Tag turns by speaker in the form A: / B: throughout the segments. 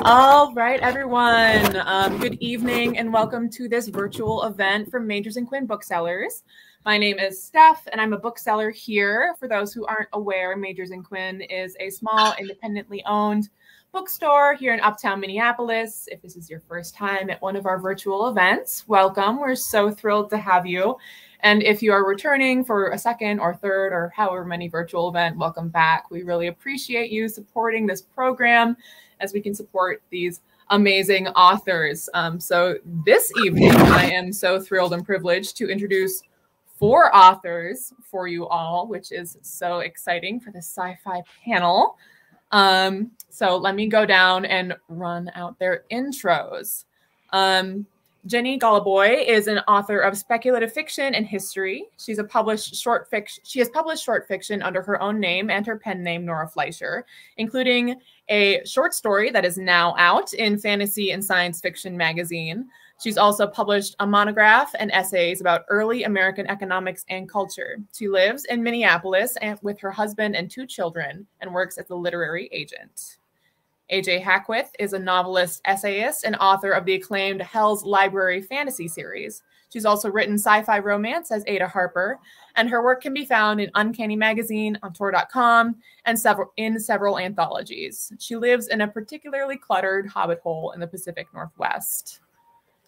A: All right, everyone. Um, good evening and welcome to this virtual event from Magers and Quinn Booksellers. My name is Steph, and I'm a bookseller here. For those who aren't aware, Magers and Quinn is a small, independently owned bookstore here in Uptown Minneapolis. If this is your first time at one of our virtual events, welcome. We're so thrilled to have you. And if you are returning for a second or third or however many virtual event, welcome back. We really appreciate you supporting this program as we can support these amazing authors. Um, so this evening, I am so thrilled and privileged to introduce four authors for you all, which is so exciting for the sci-fi panel. Um, so let me go down and run out their intros. Um, Jennie Goloboy is an author of speculative fiction and history. She's a published short fiction. She has published short fiction under her own name and her pen name, Nora Fleischer, including a short story that is now out in Fantasy and Science Fiction magazine. She's also published a monograph and essays about early American economics and culture. She lives in Minneapolis and with her husband and two children and works as a literary agent. AJ Hackwith is a novelist, essayist, and author of the acclaimed Hell's Library fantasy series. She's also written sci fi romance as Ada Harper, and her work can be found in Uncanny Magazine, on Tor.com, and several, in several anthologies. She lives in a particularly cluttered hobbit hole in the Pacific Northwest.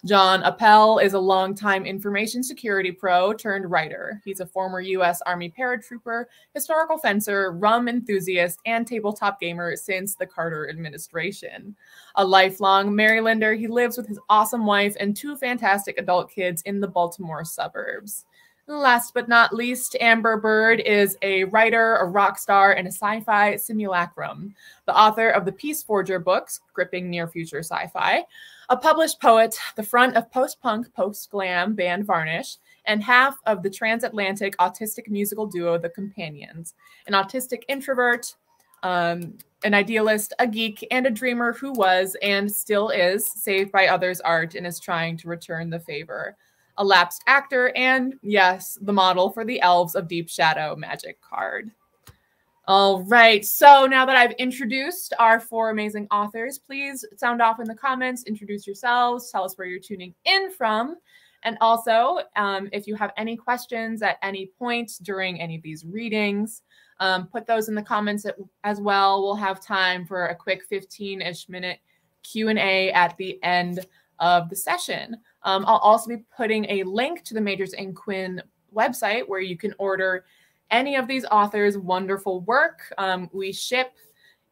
A: John Appel is a longtime information security pro turned writer. He's a former U.S. Army paratrooper, historical fencer, rum enthusiast, and tabletop gamer since the Carter administration. A lifelong Marylander, he lives with his awesome wife and two fantastic adult kids in the Baltimore suburbs. Last but not least, Amber Bird is a writer, a rock star, and a sci fi simulacrum. The author of the Peace Forger books, gripping near future sci fi, a published poet, the front of post punk, post glam band Varnish, and half of the transatlantic autistic musical duo The Companions, an autistic introvert, um, an idealist, a geek, and a dreamer who was and still is saved by others' art and is trying to return the favor a lapsed actor, and yes, the model for the Elves of Deep Shadow magic card. All right, so now that I've introduced our four amazing authors, please sound off in the comments, introduce yourselves, tell us where you're tuning in from. And also, um, if you have any questions at any point during any of these readings, um, put those in the comments as well. We'll have time for a quick 15-ish minute Q&A at the end of the session. Um, I'll also be putting a link to the Magers and Quinn website where you can order any of these authors' wonderful work. Um, we ship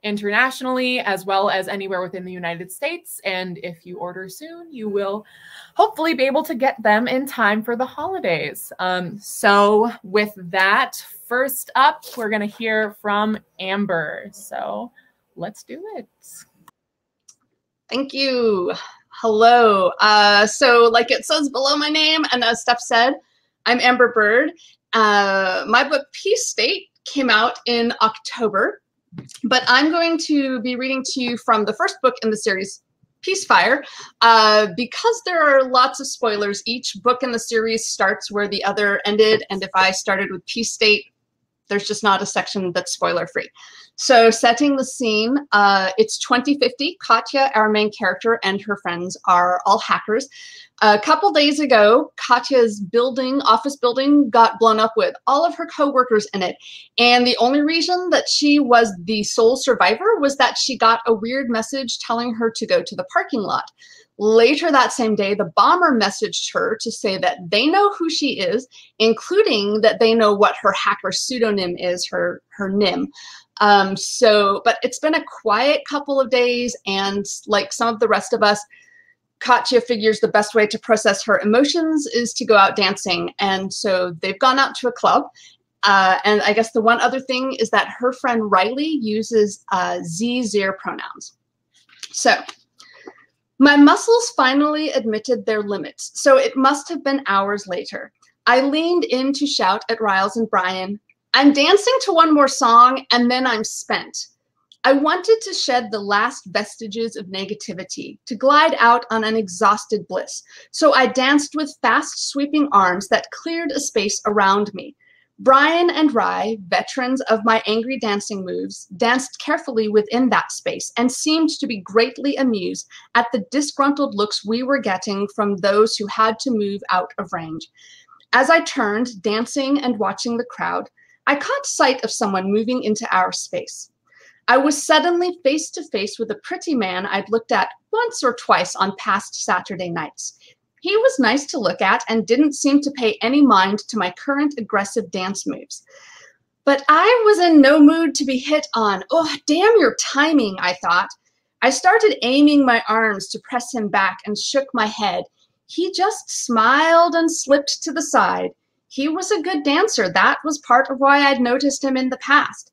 A: internationally as well as anywhere within the United States. And if you order soon, you will hopefully be able to get them in time for the holidays. Um, so, with that, first up, we're going to hear from Amber. So, let's do it.
B: Thank you. Hello. Uh, so, like it says below my name, and as Steph said, I'm Amber Bird. Uh, my book Peace State came out in October, but I'm going to be reading to you from the first book in the series, Peacefire. Uh, because there are lots of spoilers, each book in the series starts where the other ended, and if I started with Peace State, there's just not a section that's spoiler free. So setting the scene, uh, it's 2050. Katya, our main character, and her friends are all hackers. A couple days ago, Katya's building, office building, got blown up with all of her coworkers in it. And the only reason that she was the sole survivor was that she got a weird message telling her to go to the parking lot. Later that same day, the bomber messaged her to say that they know who she is, including that they know what her hacker pseudonym is, her, her NIM. Um, so, but it's been a quiet couple of days, and like some of the rest of us, Katya figures the best way to process her emotions is to go out dancing. And so they've gone out to a club. Uh, and I guess the one other thing is that her friend Riley uses uh, Z Zir pronouns. So my muscles finally admitted their limits, so it must have been hours later. I leaned in to shout at Riles and Brian, I'm dancing to one more song and then I'm spent. I wanted to shed the last vestiges of negativity, to glide out on an exhausted bliss. So I danced with fast sweeping arms that cleared a space around me. Brian and Rye, veterans of my angry dancing moves, danced carefully within that space and seemed to be greatly amused at the disgruntled looks we were getting from those who had to move out of range. As I turned, dancing and watching the crowd, I caught sight of someone moving into our space. I was suddenly face to face with a pretty man I'd looked at once or twice on past Saturday nights. He was nice to look at and didn't seem to pay any mind to my current aggressive dance moves. But I was in no mood to be hit on. Oh, damn your timing, I thought. I started aiming my arms to press him back and shook my head. He just smiled and slipped to the side. He was a good dancer. That was part of why I'd noticed him in the past.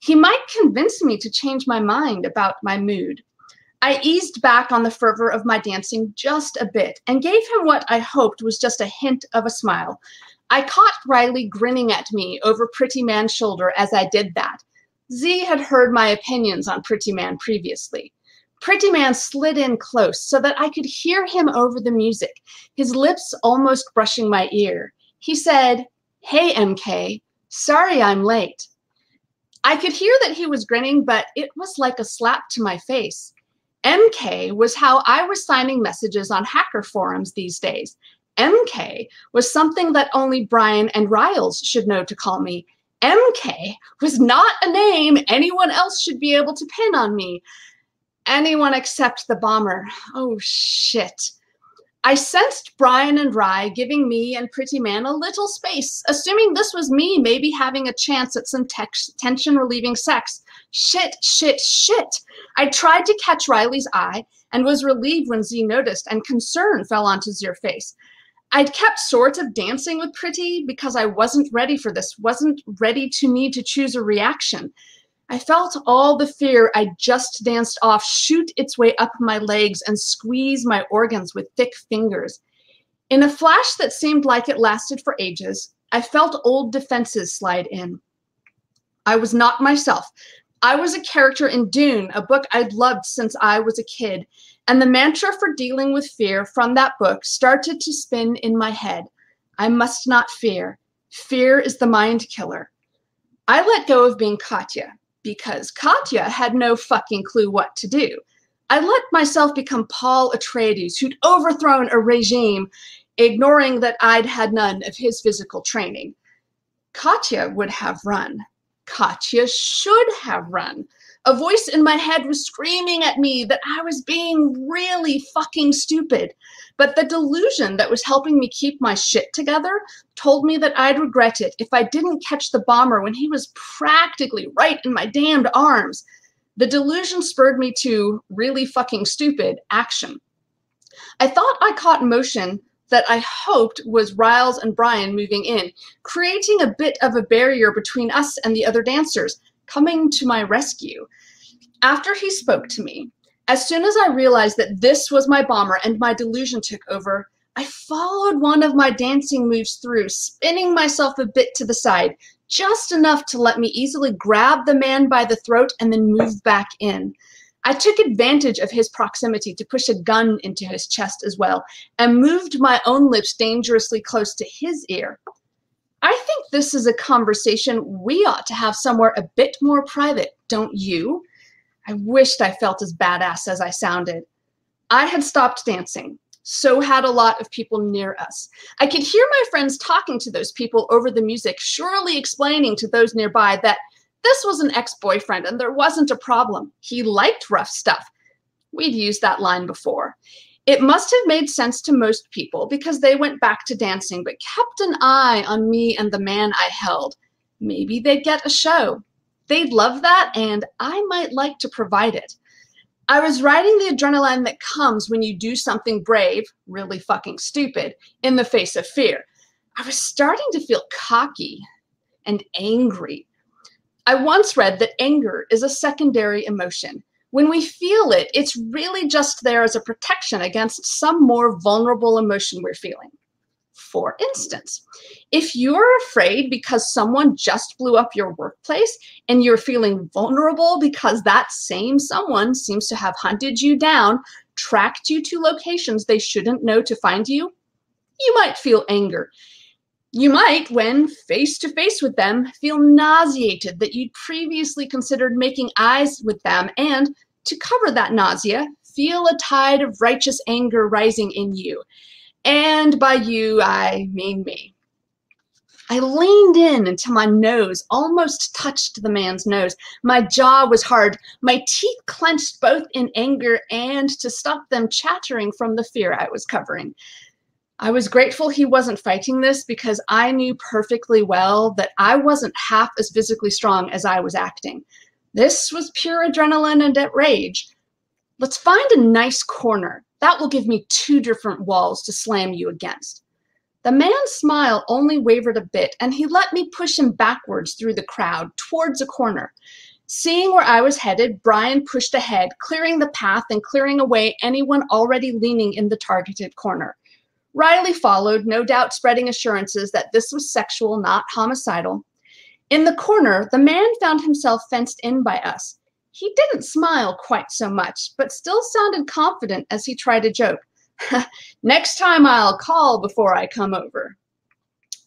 B: He might convince me to change my mind about my mood. I eased back on the fervor of my dancing just a bit and gave him what I hoped was just a hint of a smile. I caught Riley grinning at me over Pretty Man's shoulder as I did that. Z had heard my opinions on Pretty Man previously. Pretty Man slid in close so that I could hear him over the music, his lips almost brushing my ear. He said, Hey, MK, sorry I'm late. I could hear that he was grinning, but it was like a slap to my face. MK was how I was signing messages on hacker forums these days. MK was something that only Brian and Riles should know to call me. MK was not a name anyone else should be able to pin on me. Anyone except the bomber. Oh, shit. I sensed Brian and Rye giving me and Pretty Man a little space, assuming this was me maybe having a chance at some tension relieving sex. Shit, shit, shit. I tried to catch Riley's eye and was relieved when Z noticed, and concern fell onto Z's face. I'd kept sort of dancing with Pretty because I wasn't ready for this, wasn't ready to me to choose a reaction. I felt all the fear I just danced off shoot its way up my legs and squeeze my organs with thick fingers. In a flash that seemed like it lasted for ages, I felt old defenses slide in. I was not myself. I was a character in Dune, a book I'd loved since I was a kid, and the mantra for dealing with fear from that book started to spin in my head. I must not fear. Fear is the mind killer. I let go of being Katya because Katya had no fucking clue what to do. I let myself become Paul Atreides, who'd overthrown a regime, ignoring that I'd had none of his physical training. Katya would have run. Katya should have run. A voice in my head was screaming at me that I was being really fucking stupid. But the delusion that was helping me keep my shit together told me that I'd regret it if I didn't catch the bomber when he was practically right in my damned arms. The delusion spurred me to really fucking stupid action. I thought I caught motion that I hoped was Riles and Brian moving in, creating a bit of a barrier between us and the other dancers, coming to my rescue. After he spoke to me, as soon as I realized that this was my bomber and my delusion took over, I followed one of my dancing moves through, spinning myself a bit to the side, just enough to let me easily grab the man by the throat and then move back in. I took advantage of his proximity to push a gun into his chest as well and moved my own lips dangerously close to his ear. I think this is a conversation we ought to have somewhere a bit more private, don't you? I wished I felt as badass as I sounded. I had stopped dancing. So had a lot of people near us. I could hear my friends talking to those people over the music, surely explaining to those nearby that this was an ex boyfriend and there wasn't a problem. He liked rough stuff. We'd used that line before. It must have made sense to most people because they went back to dancing but kept an eye on me and the man I held. Maybe they'd get a show. They'd love that, and I might like to provide it. I was riding the adrenaline that comes when you do something brave, really fucking stupid, in the face of fear. I was starting to feel cocky and angry. I once read that anger is a secondary emotion. When we feel it, it's really just there as a protection against some more vulnerable emotion we're feeling. For instance, if you're afraid because someone just blew up your workplace and you're feeling vulnerable because that same someone seems to have hunted you down, tracked you to locations they shouldn't know to find you, you might feel anger. You might, when face to face with them, feel nauseated that you'd previously considered making eyes with them, and to cover that nausea, feel a tide of righteous anger rising in you. And by you, I mean me. I leaned in until my nose almost touched the man's nose. My jaw was hard, my teeth clenched both in anger and to stop them chattering from the fear I was covering. I was grateful he wasn't fighting this because I knew perfectly well that I wasn't half as physically strong as I was acting. This was pure adrenaline and rage. Let's find a nice corner. That will give me two different walls to slam you against. The man's smile only wavered a bit, and he let me push him backwards through the crowd towards a corner. Seeing where I was headed, Brian pushed ahead, clearing the path and clearing away anyone already leaning in the targeted corner. Riley followed, no doubt spreading assurances that this was sexual, not homicidal. In the corner, the man found himself fenced in by us. He didn't smile quite so much, but still sounded confident as he tried a joke. Next time I'll call before I come over.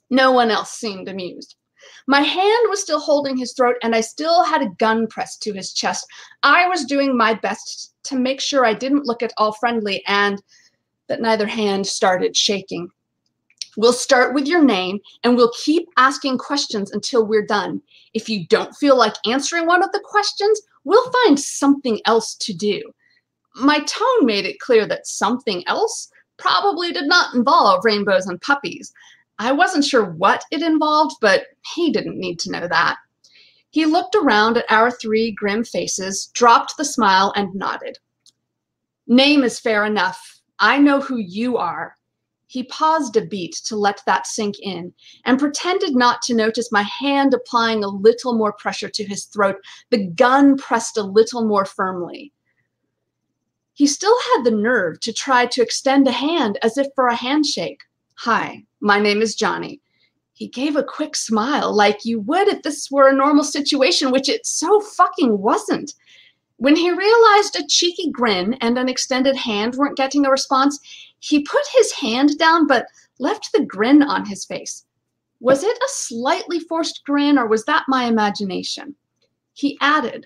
B: No one else seemed amused. My hand was still holding his throat, and I still had a gun pressed to his chest. I was doing my best to make sure I didn't look at all friendly and that neither hand started shaking. We'll start with your name and we'll keep asking questions until we're done. If you don't feel like answering one of the questions, we'll find something else to do my tone made it clear that something else probably did not involve rainbows and puppies. I wasn't sure what it involved, but he didn't need to know that. He looked around at our three grim faces, dropped the smile, and nodded. Name is fair enough. I know who you are. He paused a beat to let that sink in and pretended not to notice my hand applying a little more pressure to his throat, the gun pressed a little more firmly. He still had the nerve to try to extend a hand as if for a handshake. Hi, my name is Johnny. He gave a quick smile, like you would if this were a normal situation, which it so fucking wasn't. When he realized a cheeky grin and an extended hand weren't getting a response, he put his hand down but left the grin on his face. Was it a slightly forced grin or was that my imagination? He added,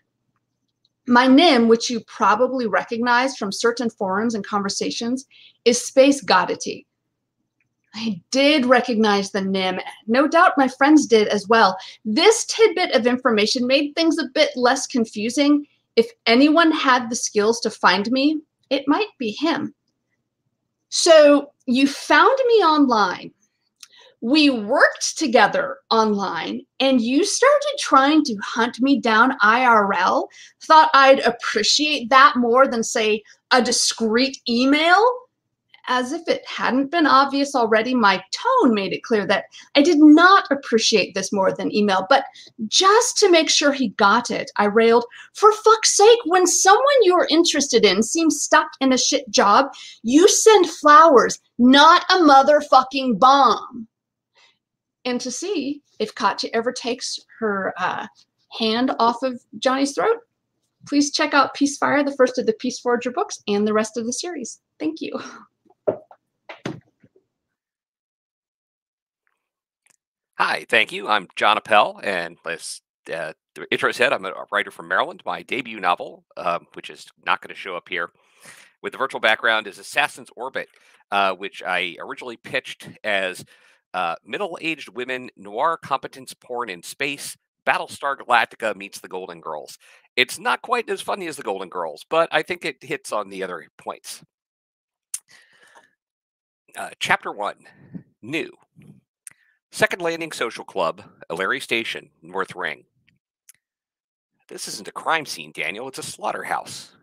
B: my NIM, which you probably recognize from certain forums and conversations, is Space Goddity. I did recognize the NIM. No doubt my friends did as well. This tidbit of information made things a bit less confusing. If anyone had the skills to find me, it might be him. So you found me online we worked together online and you started trying to hunt me down IRL, thought I'd appreciate that more than, say, a discreet email. As if it hadn't been obvious already, my tone made it clear that I did not appreciate this more than email. But just to make sure he got it, I railed, For fuck's sake, when someone you're interested in seems stuck in a shit job, you send flowers, not a motherfucking bomb and to see if Katya ever takes her uh, hand off of Johnny's throat, please check out Peacefire, the first of the Peace Forger books, and the rest of the series. Thank you.
C: Hi, thank you. I'm John Appel, and as uh, the intro said, I'm a writer from Maryland. My debut novel, um, which is not going to show up here with the virtual background, is Assassin's Orbit, uh, which I originally pitched as uh, middle-aged women, noir competence porn in space, Battlestar Galactica meets the Golden Girls. It's not quite as funny as the Golden Girls, but I think it hits on the other points. Uh, chapter one, Noor. Second Landing Social Club, Ileri Station, North Ring. This isn't a crime scene, Daniel. It's a slaughterhouse.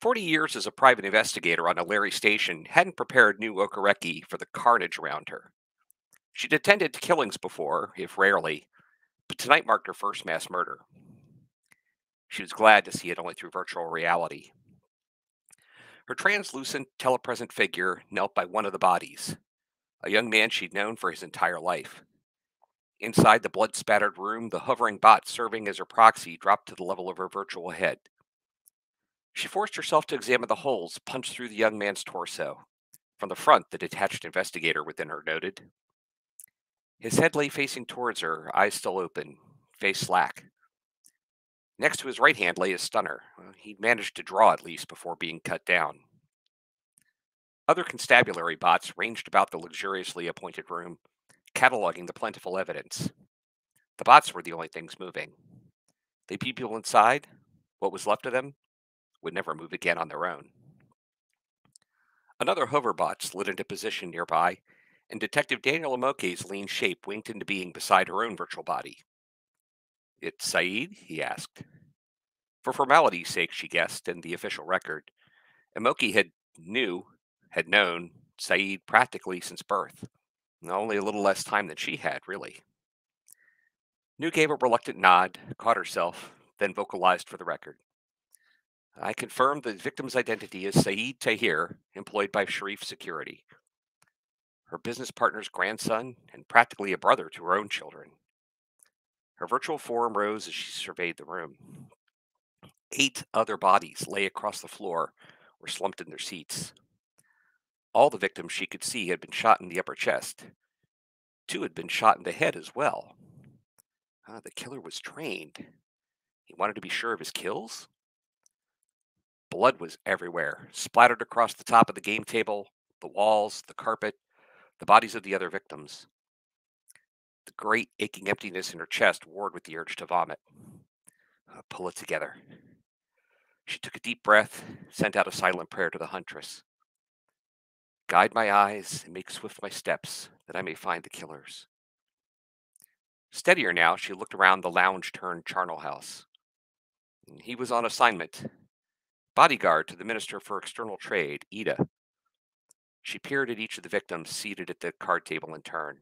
C: 40 years as a private investigator on Ileri Station hadn't prepared Noor Okereke for the carnage around her. She'd attended killings before, if rarely, but tonight marked her first mass murder. She was glad to see it only through virtual reality. Her translucent, telepresent figure knelt by one of the bodies, a young man she'd known for his entire life. Inside the blood spattered room, the hovering bot serving as her proxy dropped to the level of her virtual head. She forced herself to examine the holes punched through the young man's torso. From the front, the detached investigator within her noted. His head lay facing towards her, eyes still open, face slack. Next to his right hand lay a stunner. He'd managed to draw at least before being cut down. Other constabulary bots ranged about the luxuriously appointed room, cataloging the plentiful evidence. The bots were the only things moving. The people inside, what was left of them, would never move again on their own. Another hoverbot slid into position nearby, and Detective Daniel Imoke's lean shape winked into being beside her own virtual body. It's Saeed? he asked. For formality's sake, she guessed, and the official record, Imoke had knew, had known Saeed practically since birth. Only a little less time than she had, really. Noor gave a reluctant nod, caught herself, then vocalized for the record. I confirm the victim's identity is Saeed Tahir, employed by Sharif Security. Her business partner's grandson and practically a brother to her own children. Her virtual form rose as she surveyed the room. Eight other bodies lay across the floor or slumped in their seats. All the victims she could see had been shot in the upper chest. Two had been shot in the head as well. Uh, the killer was trained. He wanted to be sure of his kills? Blood was everywhere, splattered across the top of the game table, the walls, the carpet, the bodies of the other victims. The great aching emptiness in her chest warred with the urge to vomit. Uh, pull it together. She took a deep breath, sent out a silent prayer to the huntress. Guide my eyes and make swift my steps, that I may find the killers. Steadier now, she looked around the lounge turned charnel house. He was on assignment, bodyguard to the Minister for External Trade, Ida. She peered at each of the victims seated at the card table in turn.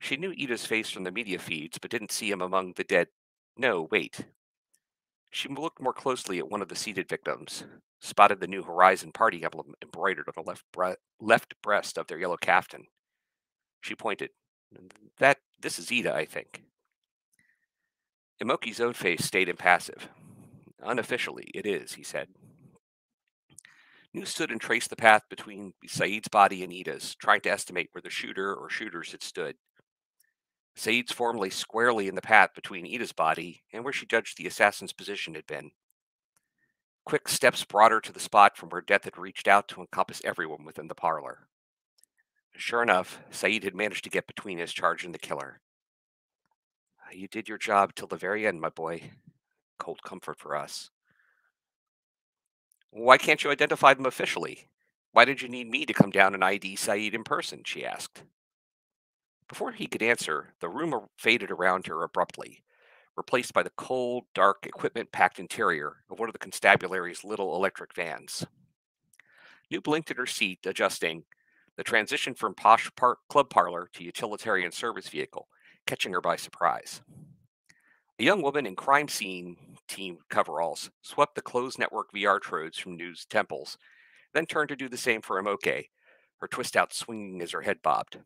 C: She knew Ida's face from the media feeds, but didn't see him among the dead. No, wait. She looked more closely at one of the seated victims, spotted the New Horizon party emblem embroidered on the left, bre- left breast of their yellow caftan. She pointed. That this is Ida, I think. Imoke's own face stayed impassive. Unofficially, it is, he said. Noor stood and traced the path between Saeed's body and Ida's, trying to estimate where the shooter or shooters had stood. Saeed's form lay squarely in the path between Ida's body and where she judged the assassin's position had been. Quick steps brought her to the spot from where death had reached out to encompass everyone within the parlor. Sure enough, Saeed had managed to get between his charge and the killer. You did your job till the very end, my boy, cold comfort for us. Why can't you identify them officially? Why did you need me to come down and ID Saeed in person? she asked. Before he could answer, the room faded around her abruptly, replaced by the cold, dark, equipment packed interior of one of the constabulary's little electric vans. Noor blinked at her seat, adjusting the transition from posh par- club parlor to utilitarian service vehicle, catching her by surprise. A young woman in crime scene team coveralls swept the closed network VR trodes from Noor's temples, then turned to do the same for Imoke, her twist out swinging as her head bobbed.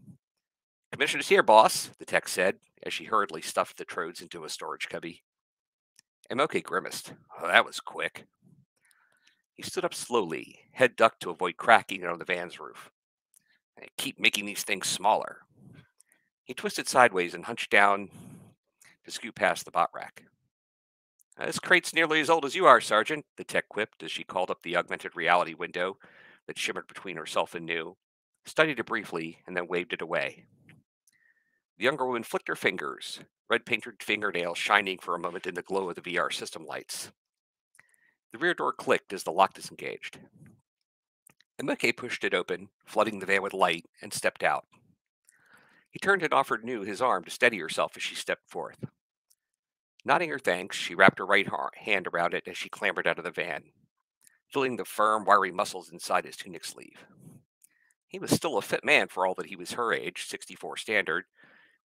C: Commissioner's here, boss, the tech said as she hurriedly stuffed the trodes into a storage cubby. Imoke grimaced. Oh, that was quick. He stood up slowly, head ducked to avoid cracking it on the van's roof. I keep making these things smaller. He twisted sideways and hunched down to scoot past the bot rack. This crate's nearly as old as you are, Sergeant, the tech quipped as she called up the augmented reality window that shimmered between herself and Noor, studied it briefly, and then waved it away. The younger woman flicked her fingers, red painted fingernails shining for a moment in the glow of the VR system lights. The rear door clicked as the lock disengaged. Imoke pushed it open, flooding the van with light, and stepped out. He turned and offered Noor his arm to steady herself as she stepped forth. Nodding her thanks, she wrapped her right hand around it as she clambered out of the van, feeling the firm, wiry muscles inside his tunic sleeve. He was still a fit man for all that he was her age, 64 standard,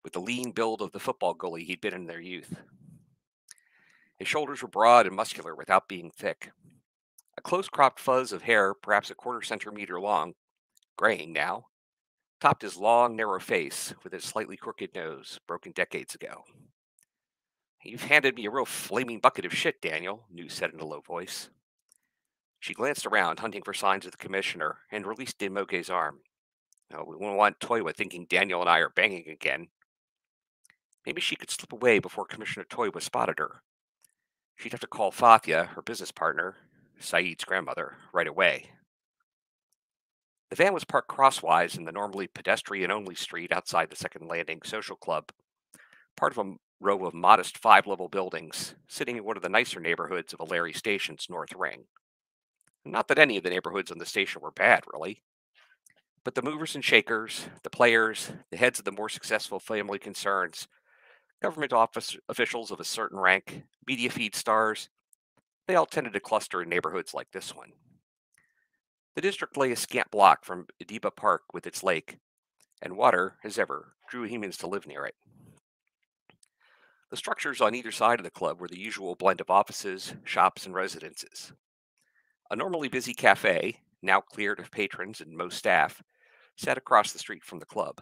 C: with the lean build of the football goalie he'd been in their youth. His shoulders were broad and muscular without being thick. A close cropped fuzz of hair, perhaps a quarter centimeter long, graying now, topped his long, narrow face with his slightly crooked nose, broken decades ago. You've handed me a real flaming bucket of shit, Daniel, Noor said in a low voice. She glanced around, hunting for signs of the commissioner, and released Imoke's arm. Oh, we won't want Toiwa thinking Daniel and I are banging again, Maybe she could slip away before Commissioner Toiwa spotted her. She'd have to call Fathia, her business partner, Saeed's grandmother, right away. The van was parked crosswise in the normally pedestrian only street outside the Second Landing Social Club, part of a row of modest five level buildings sitting in one of the nicer neighborhoods of Ileri Station's North Ring. Not that any of the neighborhoods on the station were bad, really. But the movers and shakers, the players, the heads of the more successful family concerns, government office officials of a certain rank, media feed stars, they all tended to cluster in neighborhoods like this one. The district lay a scant block from Adiba Park with its lake, and water, as ever, drew humans to live near it. The structures on either side of the club were the usual blend of offices, shops, and residences. A normally busy cafe, now cleared of patrons and most staff, sat across the street from the club.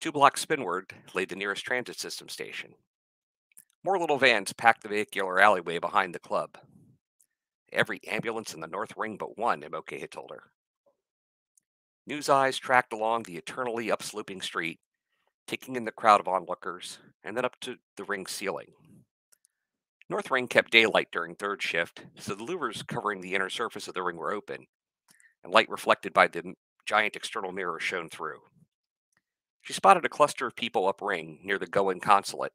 C: Two blocks spinward lay the nearest transit system station. More little vans packed the vehicular alleyway behind the club. Every ambulance in the North Ring but one, Imoke had told her. Noor's eyes tracked along the eternally upsloping street, taking in the crowd of onlookers, and then up to the ring ceiling. North Ring kept daylight during third shift, so the louvers covering the inner surface of the ring were open, and light reflected by the giant external mirror shone through. She spotted a cluster of people upring near the Goan consulate.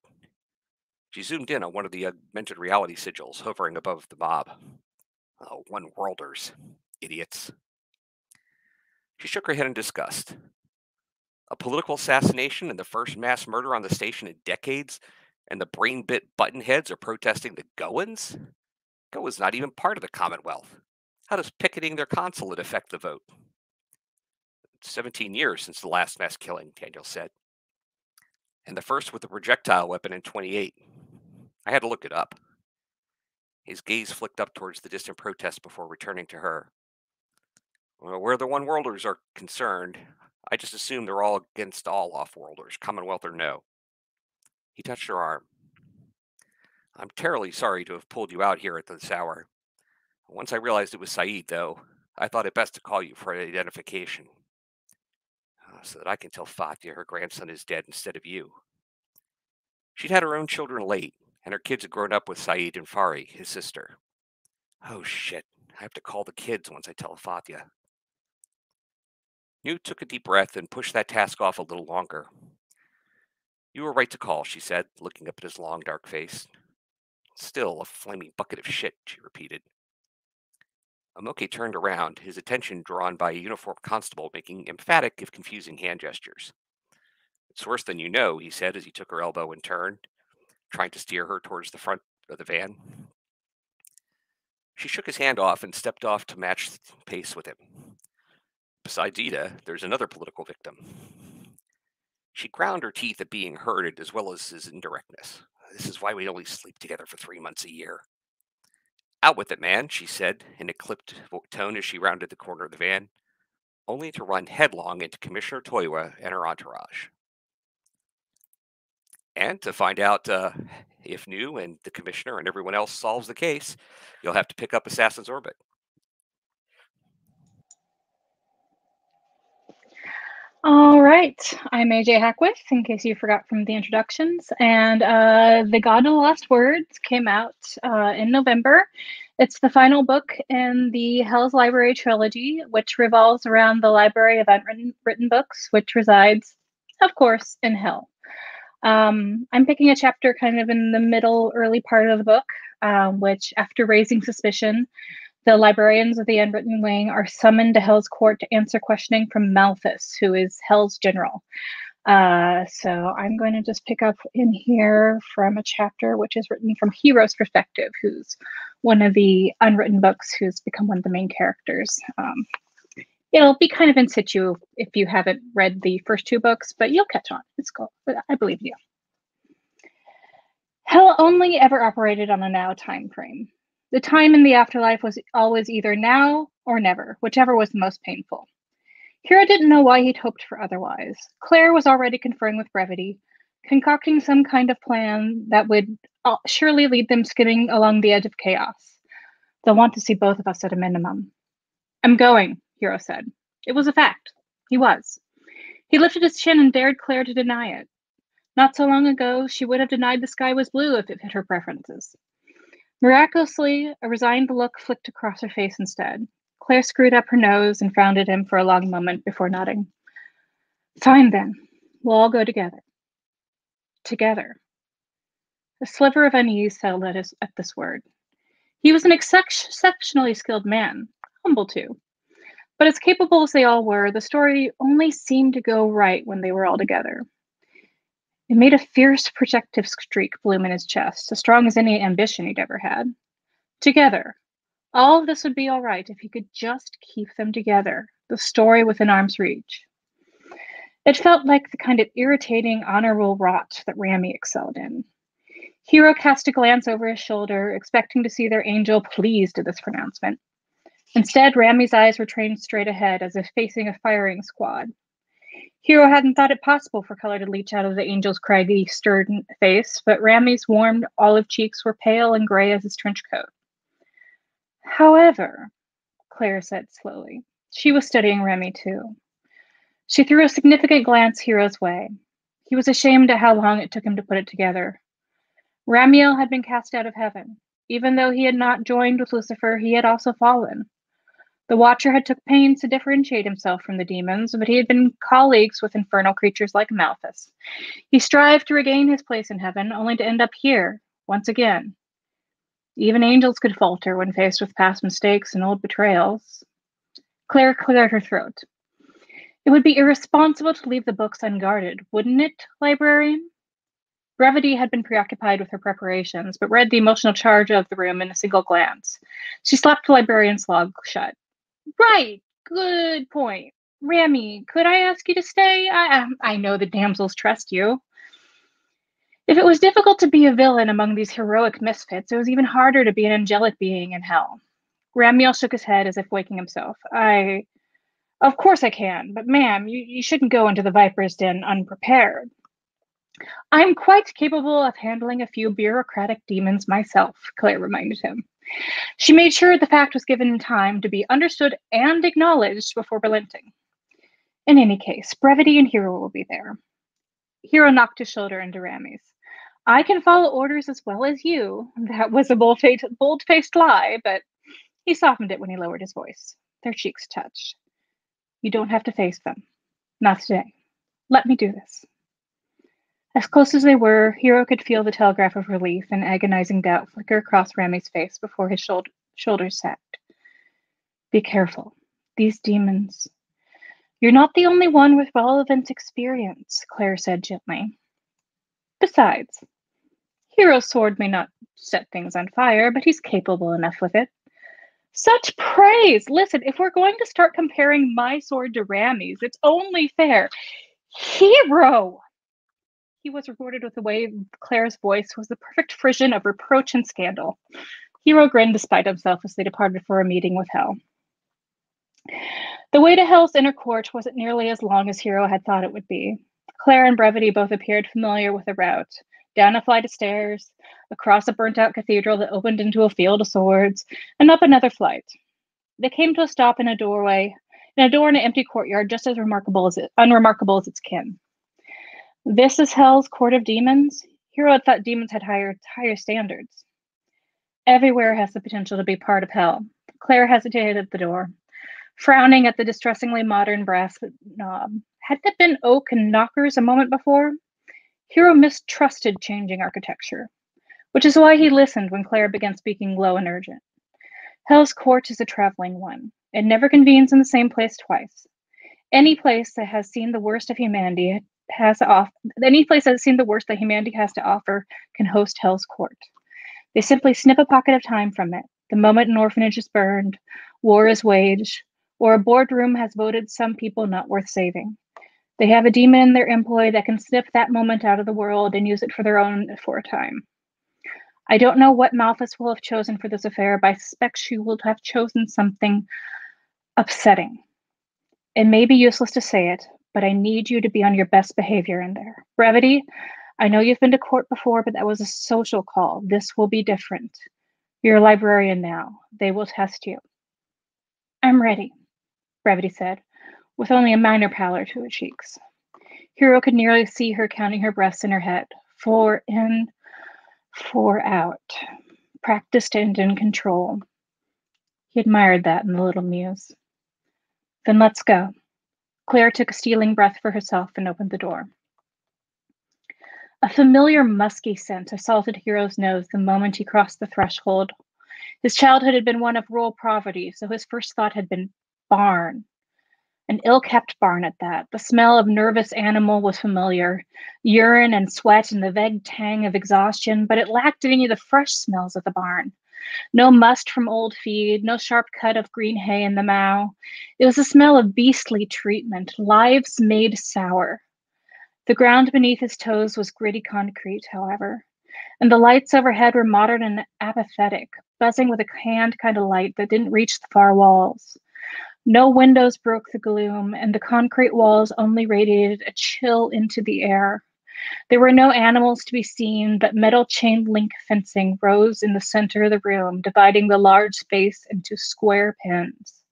C: She zoomed in on one of the augmented reality sigils hovering above the mob. Oh, one worlders. Idiots. She shook her head in disgust. A political assassination and the first mass murder on the station in decades, and the brain bit buttonheads are protesting the Goans? Goa's not even part of the Commonwealth. How does picketing their consulate affect the vote? 17 years since the last mass killing, Daniel said. And the first with a projectile weapon in 28. I had to look it up. His gaze flicked up towards the distant protest before returning to her. Well, where the one worlders are concerned, I just assume they're all against all off worlders, Commonwealth or no. He touched her arm. I'm terribly sorry to have pulled you out here at this hour. Once I realized it was Saeed, though, I thought it best to call you for identification. So that I can tell Fathia her grandson is dead instead of you. She'd had her own children late, and her kids had grown up with Saeed and Fari, his sister. Oh shit, I have to call the kids once I tell Fathia. Newt took a deep breath and pushed that task off a little longer. You were right to call, she said, looking up at his long, dark face. Still a flaming bucket of shit, she repeated. Um, Imoke turned around, his attention drawn by a uniformed constable making emphatic, if confusing, hand gestures. It's worse than you know, he said as he took her elbow and turned, trying to steer her towards the front of the van. She shook his hand off and stepped off to match pace with him. Besides Ida, there's another political victim. She ground her teeth at being herded as well as his indirectness. This is why we only sleep together for three months a year. Out with it, man, she said in a clipped tone as she rounded the corner of the van, only to run headlong into Commissioner Toiwa and her entourage. And to find out uh, if Noor and the commissioner and everyone else solves the case, you'll have to pick up Assassin's Orbit.
D: All right, I'm AJ Hackwith, in case you forgot from the introductions. And uh, The God of the Lost Words came out uh, in November. It's the final book in the Hell's Library trilogy, which revolves around the Library of Unwritten written Books, which resides, of course, in Hell. Um, I'm picking a chapter kind of in the middle, early part of the book, um, which, after raising suspicion, the librarians of the Unwritten Wing are summoned to Hell's court to answer questioning from Malthus, who is Hell's general. Uh, so I'm going to just pick up in here from a chapter which is written from Hero's perspective, who's one of the unwritten books who's become one of the main characters. Um, it'll be kind of in situ if you haven't read the first two books, but you'll catch on. It's cool. I believe you. Hell only ever operated on a now time frame. The time in the afterlife was always either now or never, whichever was the most painful. Hero didn't know why he'd hoped for otherwise. Claire was already conferring with Brevity, concocting some kind of plan that would uh, surely lead them skimming along the edge of chaos. They'll want to see both of us at a minimum. I'm going, Hero said. It was a fact. He was. He lifted his chin and dared Claire to deny it. Not so long ago, she would have denied the sky was blue if it fit her preferences. Miraculously, a resigned look flicked across her face instead. Claire screwed up her nose and frowned at him for a long moment before nodding. Fine then, we'll all go together. Together. A sliver of unease settled at, his, at this word. He was an exceptionally skilled man, humble too. But as capable as they all were, the story only seemed to go right when they were all together. It made a fierce protective streak bloom in his chest, as strong as any ambition he'd ever had. Together. All of this would be all right if he could just keep them together, the story within arm's reach. It felt like the kind of irritating, honorable rot that Rami excelled in. Hero cast a glance over his shoulder, expecting to see their angel pleased at this pronouncement. Instead, Rami's eyes were trained straight ahead, as if facing a firing squad. Hero hadn't thought it possible for color to leach out of the angel's craggy, stern face, but Rami's warm olive cheeks were pale and gray as his trench coat. However, Claire said slowly, she was studying Rami too. She threw a significant glance Hero's way. He was ashamed at how long it took him to put it together. Ramiel had been cast out of heaven. Even though he had not joined with Lucifer, he had also fallen. The Watcher had took pains to differentiate himself from the demons, but he had been colleagues with infernal creatures like Malthus. He strived to regain his place in heaven, only to end up here, once again. Even angels could falter when faced with past mistakes and old betrayals. Claire cleared her throat. It would be irresponsible to leave the books unguarded, wouldn't it, librarian? Brevity had been preoccupied with her preparations, but read the emotional charge of the room in a single glance. She slapped the librarian's log shut. Right, good point. Rami, could I ask you to stay? I, um, I know the damsels trust you. If it was difficult to be a villain among these heroic misfits, it was even harder to be an angelic being in hell. Ramiel shook his head as if waking himself. I. Of course I can, but ma'am, you, you shouldn't go into the Viper's Den unprepared. I'm quite capable of handling a few bureaucratic demons myself, Claire reminded him. She made sure the fact was given time to be understood and acknowledged before relenting. In any case, Brevity and Hero will be there. Hero knocked his shoulder into Rami's. I can follow orders as well as you. That was a bold faced lie, but he softened it when he lowered his voice. Their cheeks touched. You don't have to face them. Not today. Let me do this. As close as they were, Hero could feel the telegraph of relief and agonizing doubt flicker across Rami's face before his shoulder, shoulders sagged. Be careful. These demons. You're not the only one with relevant experience, Claire said gently. Besides, Hero's sword may not set things on fire, but he's capable enough with it. Such praise! Listen, if we're going to start comparing my sword to Rami's, it's only fair. Hero! He was rewarded with a way Claire's voice was the perfect frisson of reproach and scandal. Hero grinned despite himself as they departed for a meeting with Hell. The way to Hell's inner court wasn't nearly as long as Hero had thought it would be. Claire and Brevity both appeared familiar with the route. Down a flight of stairs, across a burnt out cathedral that opened into a field of swords, and up another flight. They came to a stop in a doorway, in a door in an empty courtyard just as remarkable as it, unremarkable as its kin. This is Hell's court of demons. Hero had thought demons had higher higher standards. Everywhere has the potential to be part of hell. Claire hesitated at the door, frowning at the distressingly modern brass knob. Had it been oak and knockers a moment before? Hero mistrusted changing architecture, which is why he listened when Claire began speaking low and urgent. Hell's court is a traveling one. It never convenes in the same place twice. Any place that has seen the worst of humanity has to offer, any place that's seen the worst that humanity has to offer can host Hell's Court. They simply snip a pocket of time from it. The moment an orphanage is burned, war is waged, or a boardroom has voted some people not worth saving. They have a demon in their employ that can snip that moment out of the world and use it for their own for a time. I don't know what Malthus will have chosen for this affair, but I suspect she will have chosen something upsetting. It may be useless to say it, but I need you to be on your best behavior in there. Brevity, I know you've been to court before, but that was a social call. This will be different. You're a librarian now. They will test you. I'm ready, Brevity said, with only a minor pallor to her cheeks. Hero could nearly see her counting her breaths in her head. Four in, four out. Practiced and in control. He admired that in the little muse. Then let's go. Claire took a stealing breath for herself and opened the door. A familiar musky scent assaulted Hero's nose the moment he crossed the threshold. His childhood had been one of rural poverty, so his first thought had been barn. An ill kept barn at that. The smell of nervous animal was familiar urine and sweat and the vague tang of exhaustion, but it lacked any of the fresh smells of the barn. No must from old feed, no sharp cut of green hay in the mow. It was a smell of beastly treatment, lives made sour. The ground beneath his toes was gritty concrete, however, and the lights overhead were modern and apathetic, buzzing with a hand kind of light that didn't reach the far walls. No windows broke the gloom, and the concrete walls only radiated a chill into the air. There were no animals to be seen, but metal chain link fencing rose in the center of the room, dividing the large space into square pens.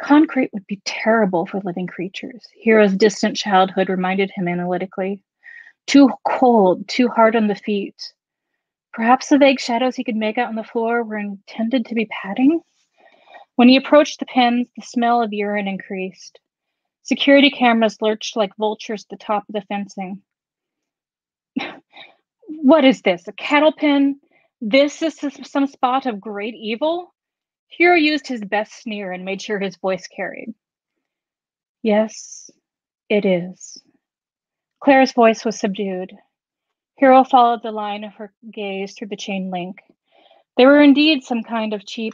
D: Concrete would be terrible for living creatures, Hero's distant childhood reminded him analytically. Too cold, too hard on the feet. Perhaps the vague shadows he could make out on the floor were intended to be padding? When he approached the pens, the smell of urine increased. Security cameras lurched like vultures at the top of the fencing. What is this? A cattle pen? This is some spot of great evil? Hero used his best sneer and made sure his voice carried. Yes, it is. Claire's voice was subdued. Hero followed the line of her gaze through the chain link. There were indeed some kind of cheap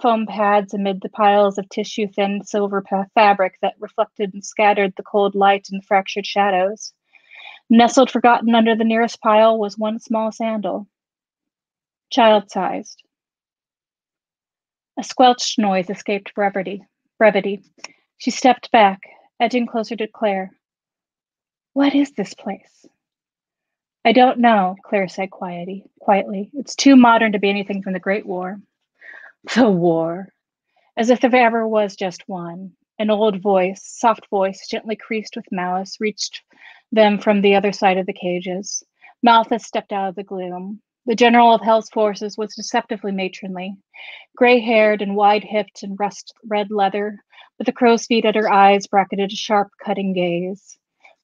D: foam pads amid the piles of tissue thin silver fabric that reflected and scattered the cold light and fractured shadows. Nestled forgotten under the nearest pile was one small sandal, child sized. A squelched noise escaped Brevity. Brevity. She stepped back, edging closer to Claire. What is this place? I don't know, Claire said quietly. quietly. It's too modern to be anything from the Great War. The war. As if there ever was just one. An old voice, soft voice, gently creased with malice, reached them from the other side of the cages. Malphas stepped out of the gloom. The general of Hell's forces was deceptively matronly, gray haired and wide hipped in rust red leather, with the crow's feet at her eyes bracketed a sharp, cutting gaze.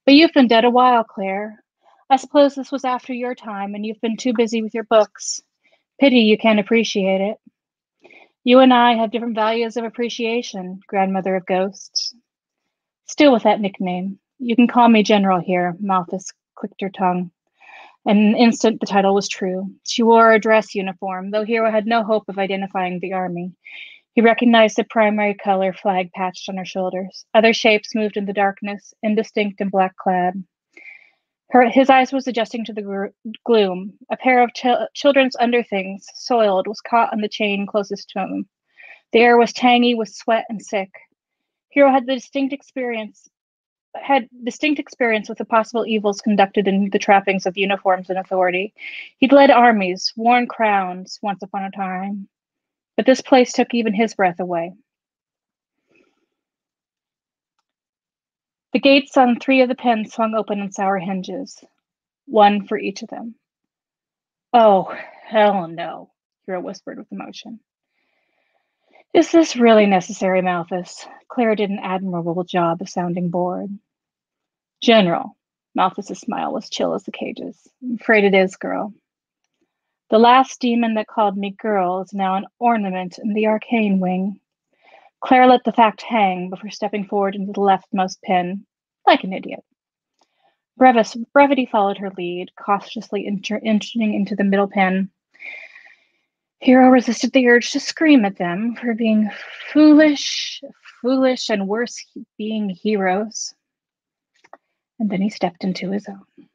D: But you've been dead a while, Claire. I suppose this was after your time, and you've been too busy with your books. Pity you can't appreciate it. You and I have different values of appreciation, grandmother of ghosts. Still with that nickname. You can call me General here, Malphas clicked her tongue. In an instant, the title was true. She wore a dress uniform, though Hero had no hope of identifying the army. He recognized the primary color flag patched on her shoulders. Other shapes moved in the darkness, indistinct and black clad. Her, his eyes was adjusting to the gloom. A pair of ch- children's underthings, soiled, was caught on the chain closest to him. The air was tangy with sweat and sick. Hero had the distinct experience had distinct experience with the possible evils conducted in the trappings of uniforms and authority. He'd led armies, worn crowns once upon a time, but this place took even his breath away. The gates on three of the pens swung open on sour hinges, one for each of them. Oh, hell no, Hero whispered with emotion. Is this really necessary, Malphas? Claire did an admirable job of sounding bored. General, Malphas's smile was chill as the cages. I'm afraid it is, girl. The last demon that called me girl is now an ornament in the arcane wing. Claire let the fact hang before stepping forward into the leftmost pin, like an idiot. Brevis, Brevity followed her lead, cautiously inching into the middle pin. Hero resisted the urge to scream at them for being foolish, foolish, and worse, being heroes. And then he stepped into his own.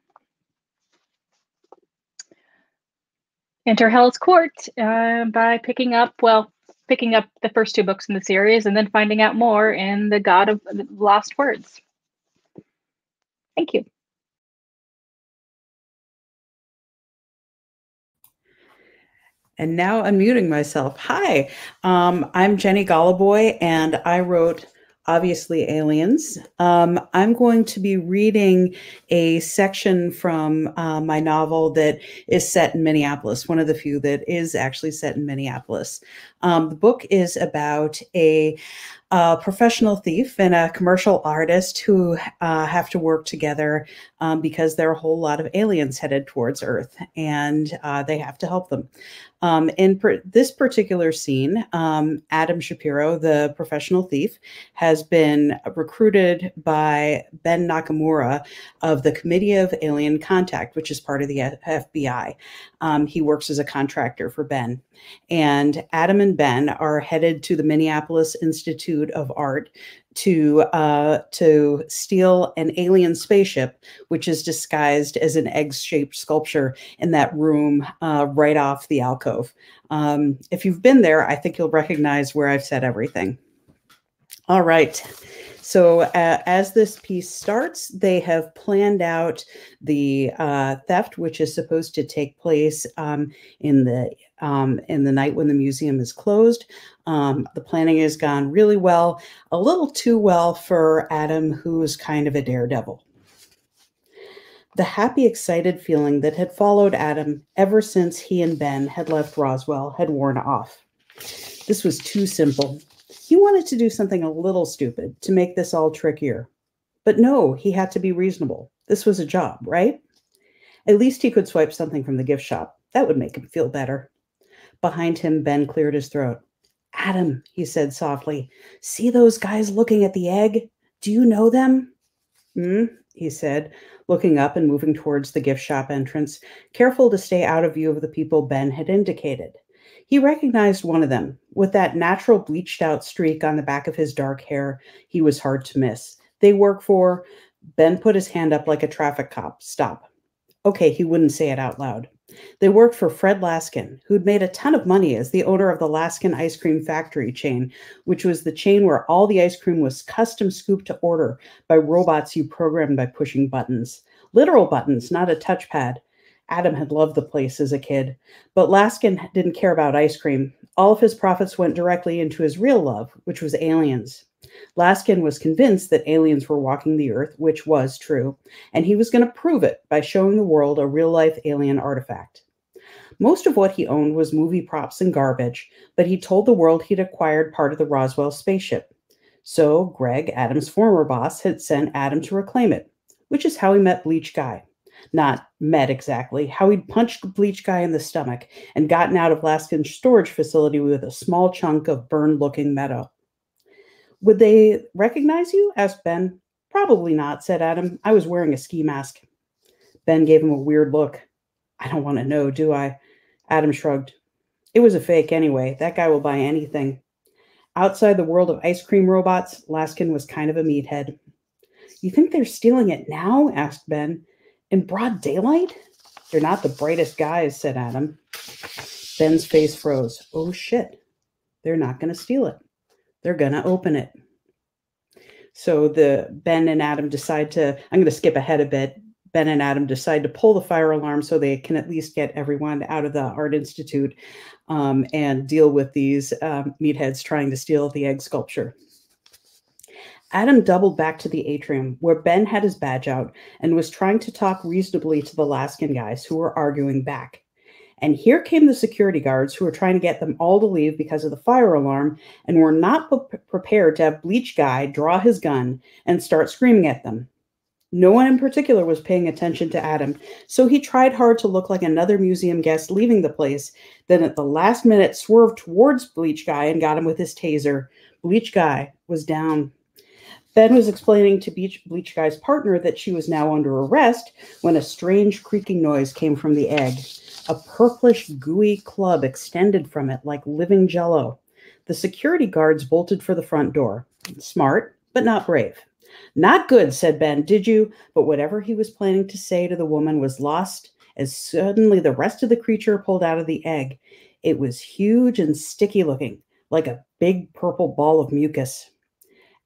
D: Enter Hell's Court uh, by picking up, well, picking up the first two books in the series and then finding out more in The God of Lost Words. Thank you.
E: And now unmuting myself. Hi, um, I'm Jennie Goloboy, and I wrote obviously aliens. Um, I'm going to be reading a section from uh, my novel that is set in Minneapolis, one of the few that is actually set in Minneapolis. Um, the book is about a a professional thief and a commercial artist who uh, have to work together um, because there are a whole lot of aliens headed towards Earth and uh, they have to help them. Um, in per- this particular scene, um, Adam Shapiro, the professional thief, has been recruited by Ben Nakamura of the Committee of Alien Contact, which is part of the F- FBI. Um, he works as a contractor for Ben. And Adam and Ben are headed to the Minneapolis Institute of Art to uh, to steal an alien spaceship, which is disguised as an egg-shaped sculpture in that room uh, right off the alcove. Um, if you've been there, I think you'll recognize where I've said everything. All right. So uh, as this piece starts, they have planned out the uh, theft, which is supposed to take place um, in the um, in the night when the museum is closed. Um, the planning has gone really well, a little too well for Adam, who is kind of a daredevil. The happy, excited feeling that had followed Adam ever since he and Ben had left Roswell had worn off. This was too simple. He wanted to do something a little stupid to make this all trickier. But no, he had to be reasonable. This was a job, right? At least he could swipe something from the gift shop. That would make him feel better. Behind him, Ben cleared his throat. Adam, he said softly, see those guys looking at the egg? Do you know them? Hmm, he said, looking up and moving towards the gift shop entrance, careful to stay out of view of the people Ben had indicated. He recognized one of them. With that natural bleached out streak on the back of his dark hair, he was hard to miss. They work for. Ben put his hand up like a traffic cop. Stop. Okay, he wouldn't say it out loud. They worked for Fred Laskin, who'd made a ton of money as the owner of the Laskin ice cream factory chain, which was the chain where all the ice cream was custom scooped to order by robots you programmed by pushing buttons. Literal buttons, not a touchpad. Adam had loved the place as a kid, but Laskin didn't care about ice cream. All of his profits went directly into his real love, which was aliens. Laskin was convinced that aliens were walking the earth, which was true, and he was going to prove it by showing the world a real life alien artifact. Most of what he owned was movie props and garbage, but he told the world he'd acquired part of the Roswell spaceship. So Greg, Adam's former boss, had sent Adam to reclaim it, which is how he met Bleach Guy. Not met exactly, how he'd punched the Bleach Guy in the stomach and gotten out of Laskin's storage facility with a small chunk of burned looking metal. Would they recognize you? asked Ben. Probably not, said Adam. I was wearing a ski mask. Ben gave him a weird look. I don't want to know, do I? Adam shrugged. It was a fake anyway. That guy will buy anything. Outside the world of ice cream robots, Laskin was kind of a meathead. You think they're stealing it now? asked Ben. In broad daylight? They're not the brightest guys, said Adam. Ben's face froze. Oh shit. They're not going to steal it they're going to open it. So the Ben and Adam decide to, I'm going to skip ahead a bit. Ben and Adam decide to pull the fire alarm so they can at least get everyone out of the Art Institute um, and deal with these um, meatheads trying to steal the egg sculpture. Adam doubled back to the atrium where Ben had his badge out and was trying to talk reasonably to the Laskin guys who were arguing back. And here came the security guards who were trying to get them all to leave because of the fire alarm and were not pre- prepared to have Bleach Guy draw his gun and start screaming at them. No one in particular was paying attention to Adam, so he tried hard to look like another museum guest leaving the place, then at the last minute swerved towards Bleach Guy and got him with his taser. Bleach Guy was down. Ben was explaining to Beach, Bleach Guy's partner that she was now under arrest when a strange creaking noise came from the egg. A purplish, gooey club extended from it like living jello. The security guards bolted for the front door. Smart, but not brave. Not good, said Ben. Did you? But whatever he was planning to say to the woman was lost as suddenly the rest of the creature pulled out of the egg. It was huge and sticky looking, like a big purple ball of mucus.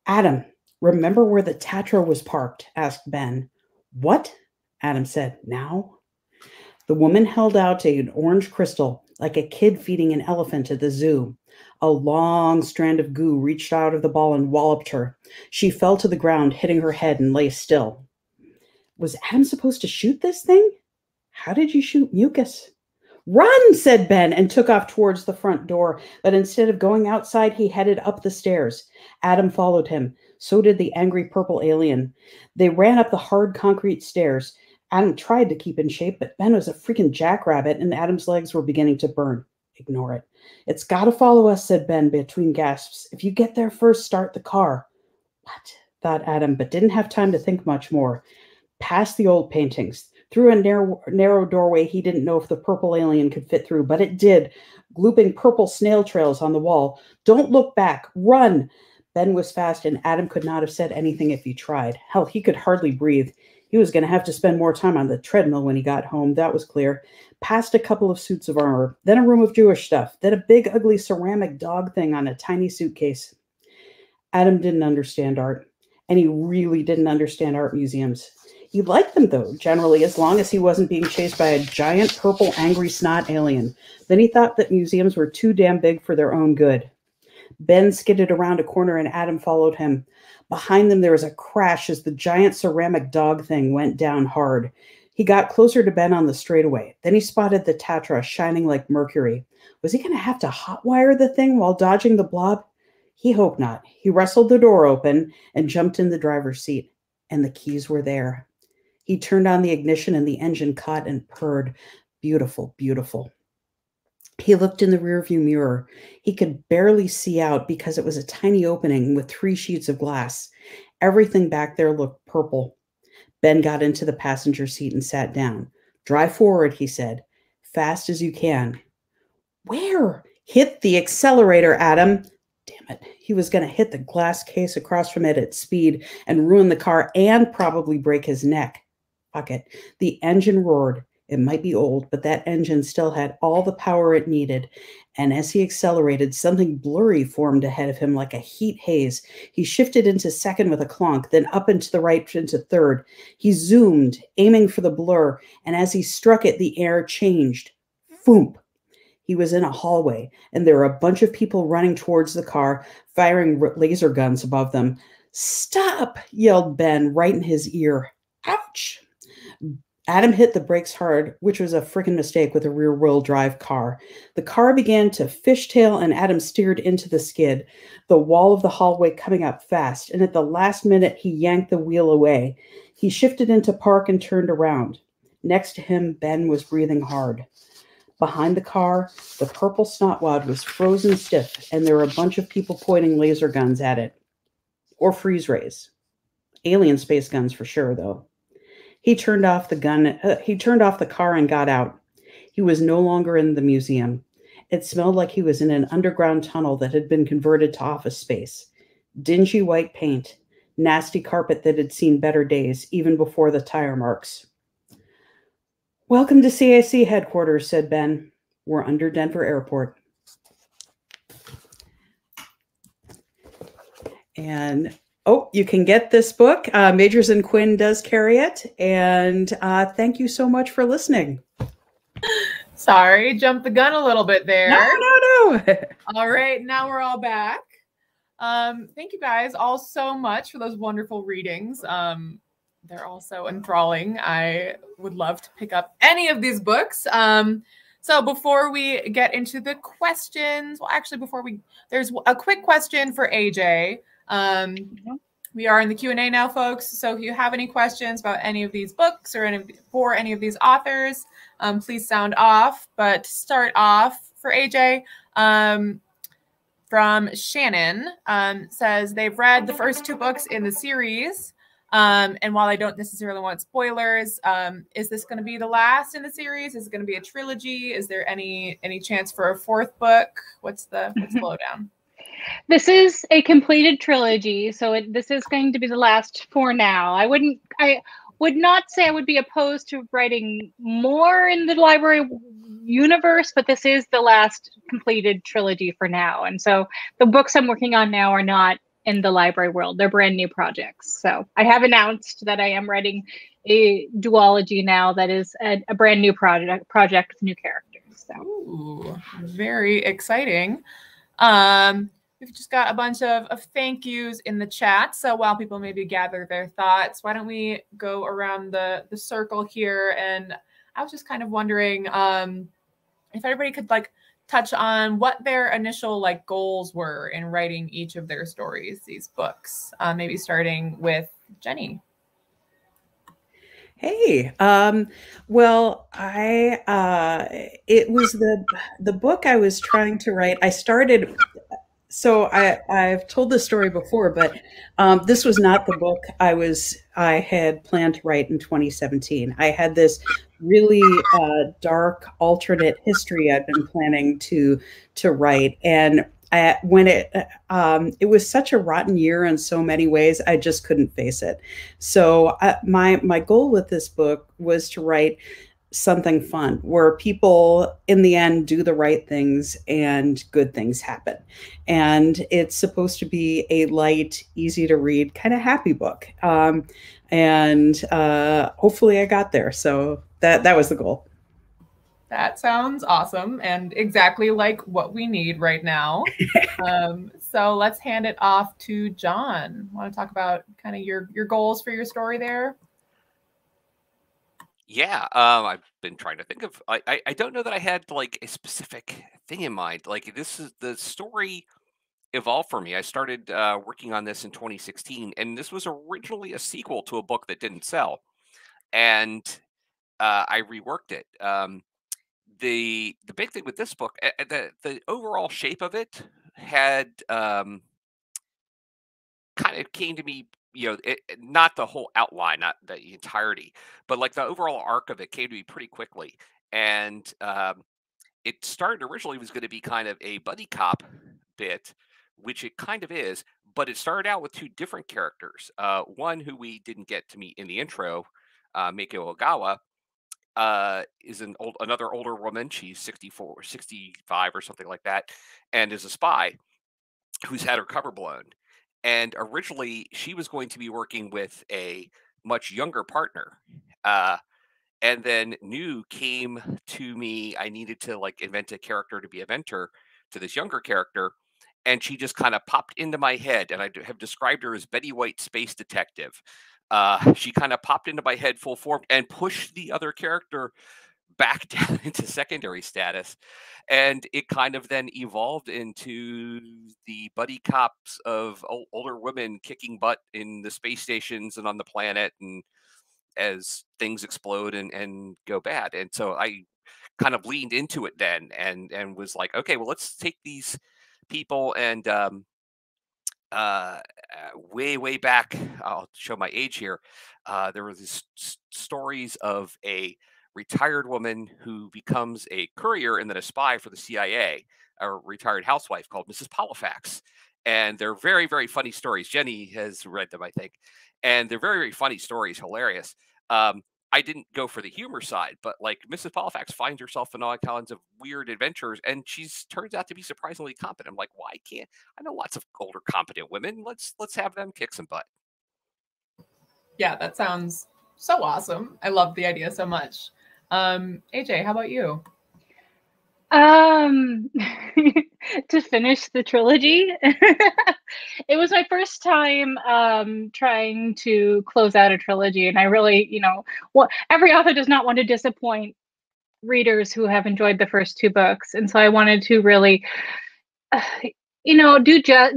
E: Adam, remember where the Tatra was parked? asked Ben. What? Adam said. Now? The woman held out an orange crystal, like a kid feeding an elephant at the zoo. A long strand of goo reached out of the ball and walloped her. She fell to the ground, hitting her head, and lay still. Was Adam supposed to shoot this thing? How did you shoot mucus? Run, said Ben, and took off towards the front door. But instead of going outside, he headed up the stairs. Adam followed him. So did the angry purple alien. They ran up the hard concrete stairs. Adam tried to keep in shape, but Ben was a freaking jackrabbit, and Adam's legs were beginning to burn. Ignore it. It's got to follow us, said Ben between gasps. If you get there first, start the car. What? thought Adam, but didn't have time to think much more. Past the old paintings, through a narrow, narrow doorway he didn't know if the purple alien could fit through, but it did, glooping purple snail trails on the wall. Don't look back, run! Ben was fast, and Adam could not have said anything if he tried. Hell, he could hardly breathe. He was going to have to spend more time on the treadmill when he got home, that was clear. Past a couple of suits of armor, then a room of Jewish stuff, then a big, ugly ceramic dog thing on a tiny suitcase. Adam didn't understand art, and he really didn't understand art museums. He liked them, though, generally, as long as he wasn't being chased by a giant purple angry snot alien. Then he thought that museums were too damn big for their own good. Ben skidded around a corner and Adam followed him. Behind them, there was a crash as the giant ceramic dog thing went down hard. He got closer to Ben on the straightaway. Then he spotted the Tatra shining like mercury. Was he going to have to hotwire the thing while dodging the blob? He hoped not. He wrestled the door open and jumped in the driver's seat, and the keys were there. He turned on the ignition and the engine caught and purred. Beautiful, beautiful. He looked in the rearview mirror. He could barely see out because it was a tiny opening with three sheets of glass. Everything back there looked purple. Ben got into the passenger seat and sat down. Drive forward, he said, fast as you can. Where? Hit the accelerator, Adam. Damn it. He was going to hit the glass case across from it at speed and ruin the car and probably break his neck. Fuck it. The engine roared. It might be old, but that engine still had all the power it needed. And as he accelerated, something blurry formed ahead of him like a heat haze. He shifted into second with a clonk, then up into the right into third. He zoomed, aiming for the blur, and as he struck it, the air changed. Foomp. He was in a hallway, and there were a bunch of people running towards the car, firing laser guns above them. Stop! yelled Ben right in his ear. Adam hit the brakes hard, which was a freaking mistake with a rear wheel drive car. The car began to fishtail, and Adam steered into the skid, the wall of the hallway coming up fast. And at the last minute, he yanked the wheel away. He shifted into park and turned around. Next to him, Ben was breathing hard. Behind the car, the purple snotwad was frozen stiff, and there were a bunch of people pointing laser guns at it. Or freeze rays. Alien space guns for sure, though. He turned off the gun. Uh, he turned off the car and got out. He was no longer in the museum. It smelled like he was in an underground tunnel that had been converted to office space. Dingy white paint, nasty carpet that had seen better days, even before the tire marks. Welcome to CAC headquarters, said Ben. We're under Denver Airport. And Oh, you can get this book. Uh, Magers and Quinn does carry it. And uh, thank you so much for listening.
A: Sorry, jumped the gun a little bit there.
E: No, no, no.
A: all right, now we're all back. Um, thank you guys all so much for those wonderful readings. Um, they're all so enthralling. I would love to pick up any of these books. Um, so before we get into the questions, well, actually, before we, there's a quick question for AJ. Um, we are in the Q&A now, folks. So if you have any questions about any of these books or any, for any of these authors, um, please sound off. But to start off for AJ, um, from Shannon, um, says they've read the first two books in the series. Um, and while I don't necessarily want spoilers, um, is this going to be the last in the series? Is it going to be a trilogy? Is there any any chance for a fourth book? What's the what's the lowdown?
D: This is a completed trilogy, so it, this is going to be the last for now. I wouldn't, I would not say I would be opposed to writing more in the library universe, but this is the last completed trilogy for now. And so the books I'm working on now are not in the library world; they're brand new projects. So I have announced that I am writing a duology now that is a, a brand new project project with new characters. So
A: Ooh, very exciting. Um, we've just got a bunch of, of thank yous in the chat. So while people maybe gather their thoughts, why don't we go around the, the circle here? And I was just kind of wondering um, if everybody could like touch on what their initial like goals were in writing each of their stories, these books. Uh, maybe starting with Jennie.
E: Hey, um, well, I uh, it was the the book I was trying to write. I started. So I I've told this story before, but um, this was not the book I was I had planned to write in 2017. I had this really uh, dark alternate history I'd been planning to to write, and I, when it um, it was such a rotten year in so many ways, I just couldn't face it. So uh, my my goal with this book was to write something fun where people in the end do the right things and good things happen. And it's supposed to be a light easy to read kind of happy book. Um, and uh, hopefully i got there. So that that was the goal
A: that sounds awesome and exactly like what we need right now. um, so let's hand it off to John. Want to talk about kind of your your goals for your story there?
C: Yeah, um, I've been trying to think of. I, I I don't know that I had like a specific thing in mind. Like this is the story evolved for me. I started uh, working on this in 2016, and this was originally a sequel to a book that didn't sell, and uh, I reworked it. Um, the the big thing with this book, eh, eh, the the overall shape of it had um, kind of came to me. You know, it, not the whole outline, not the entirety, but like the overall arc of it came to me pretty quickly. And um, it started originally was going to be kind of a buddy cop bit, which it kind of is, but it started out with two different characters. Uh, one who we didn't get to meet in the intro, uh, Ogawa, uh, is an old another older woman. She's 64, 65 or something like that, and is a spy who's had her cover blown. And originally, she was going to be working with a much younger partner. Uh, and then Noor came to me. I needed to like invent a character to be a mentor to this younger character. And she just kind of popped into my head. And I have described her as Betty White, space detective uh, she kind of popped into my head full form and pushed the other character back down into secondary status. And it kind of then evolved into the buddy cops of older women kicking butt in the space stations and on the planet and as things explode and, and go bad. And so I kind of leaned into it then and and was like, okay, well, let's take these people and um, uh, way way back i'll show my age here uh, there were these stories of a retired woman who becomes a courier and then a spy for the cia a retired housewife called mrs Pollifax. and they're very very funny stories jennie has read them i think and they're very very funny stories hilarious um, I didn't go for the humor side, but like Mrs. Pollifax finds herself in all kinds of weird adventures, and she's turns out to be surprisingly competent. I'm like, why can't I know lots of older competent women? Let's let's have them kick some butt.
A: Yeah, that sounds so awesome. I love the idea so much. Um, AJ, how about you?
D: Um, to finish the trilogy. it was my first time um, trying to close out a trilogy, and I really, you know, well, every author does not want to disappoint readers who have enjoyed the first two books, and so I wanted to really, uh, you know, do just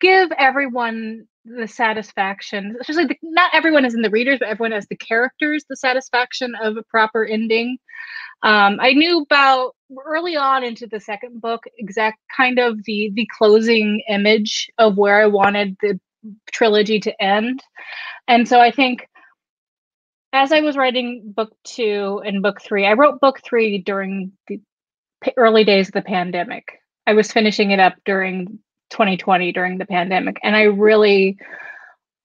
D: give everyone the satisfaction especially the, not everyone is in the readers but everyone has the characters the satisfaction of a proper ending um, i knew about early on into the second book exact kind of the the closing image of where i wanted the trilogy to end and so i think as i was writing book two and book three i wrote book three during the early days of the pandemic i was finishing it up during 2020 during the pandemic. And I really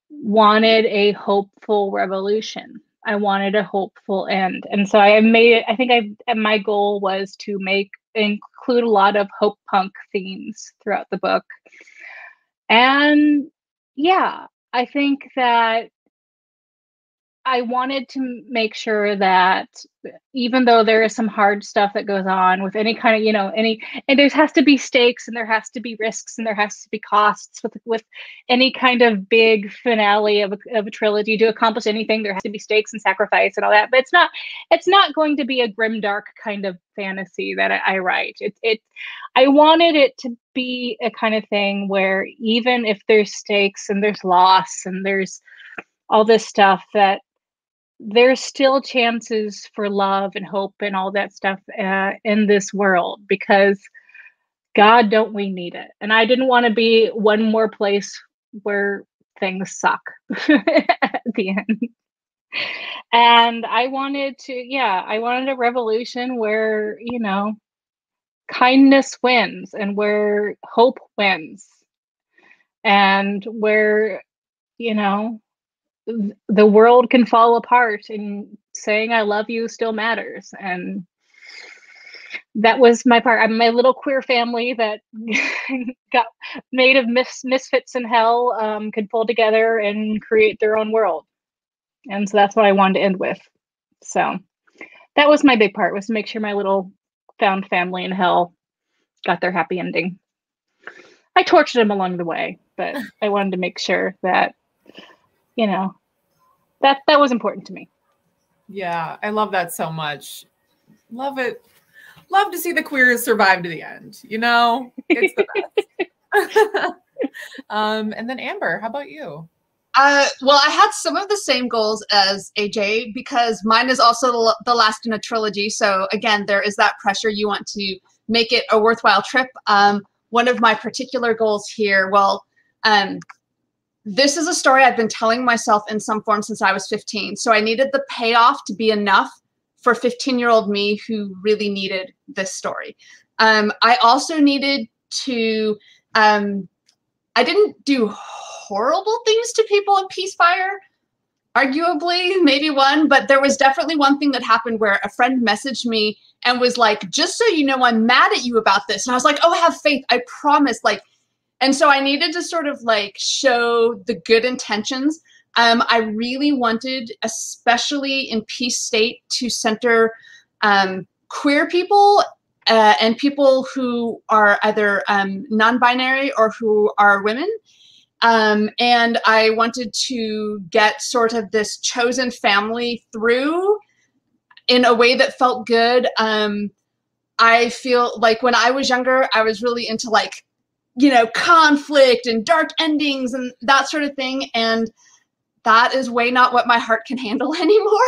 D: wanted a hopeful revolution. I wanted a hopeful end. And so I made it, I think I my goal was to make include a lot of hope punk themes throughout the book. And yeah, I think that I wanted to make sure that even though there is some hard stuff that goes on with any kind of, you know, any, and there has to be stakes and there has to be risks and there has to be costs with with any kind of big finale of a, of a trilogy to accomplish anything. There has to be stakes and sacrifice and all that. But it's not, it's not going to be a grim dark kind of fantasy that I, I write. It, it, I wanted it to be a kind of thing where even if there's stakes and there's loss and there's all this stuff that there's still chances for love and hope and all that stuff uh, in this world because God, don't we need it? And I didn't want to be one more place where things suck at the end. And I wanted to, yeah, I wanted a revolution where, you know, kindness wins and where hope wins and where, you know, the world can fall apart and saying I love you still matters. And that was my part. I'm my little queer family that got made of mis- misfits in hell um, could pull together and create their own world. And so that's what I wanted to end with. So that was my big part was to make sure my little found family in hell got their happy ending. I tortured them along the way, but I wanted to make sure that you know, that that was important to me.
A: Yeah, I love that so much. Love it. Love to see the queers survive to the end. You know, it's the best. um, and then Amber, how about you?
B: Uh, well, I had some of the same goals as AJ because mine is also the last in a trilogy. So again, there is that pressure. You want to make it a worthwhile trip. Um, one of my particular goals here, well, um, this is a story I've been telling myself in some form since I was 15. So I needed the payoff to be enough for 15 year old me who really needed this story. Um, I also needed to, um, I didn't do horrible things to people in Peacefire, arguably, maybe one, but there was definitely one thing that happened where a friend messaged me and was like, just so you know, I'm mad at you about this. And I was like, oh, have faith. I promise. Like, and so I needed to sort of like show the good intentions. Um, I really wanted, especially in Peace State, to center um, queer people uh, and people who are either um, non-binary or who are women. Um, and I wanted to get sort of this chosen family through in a way that felt good. Um, I feel like when I was younger, I was really into like you know, conflict and dark endings and that sort of thing. And that is way not what my heart can handle anymore.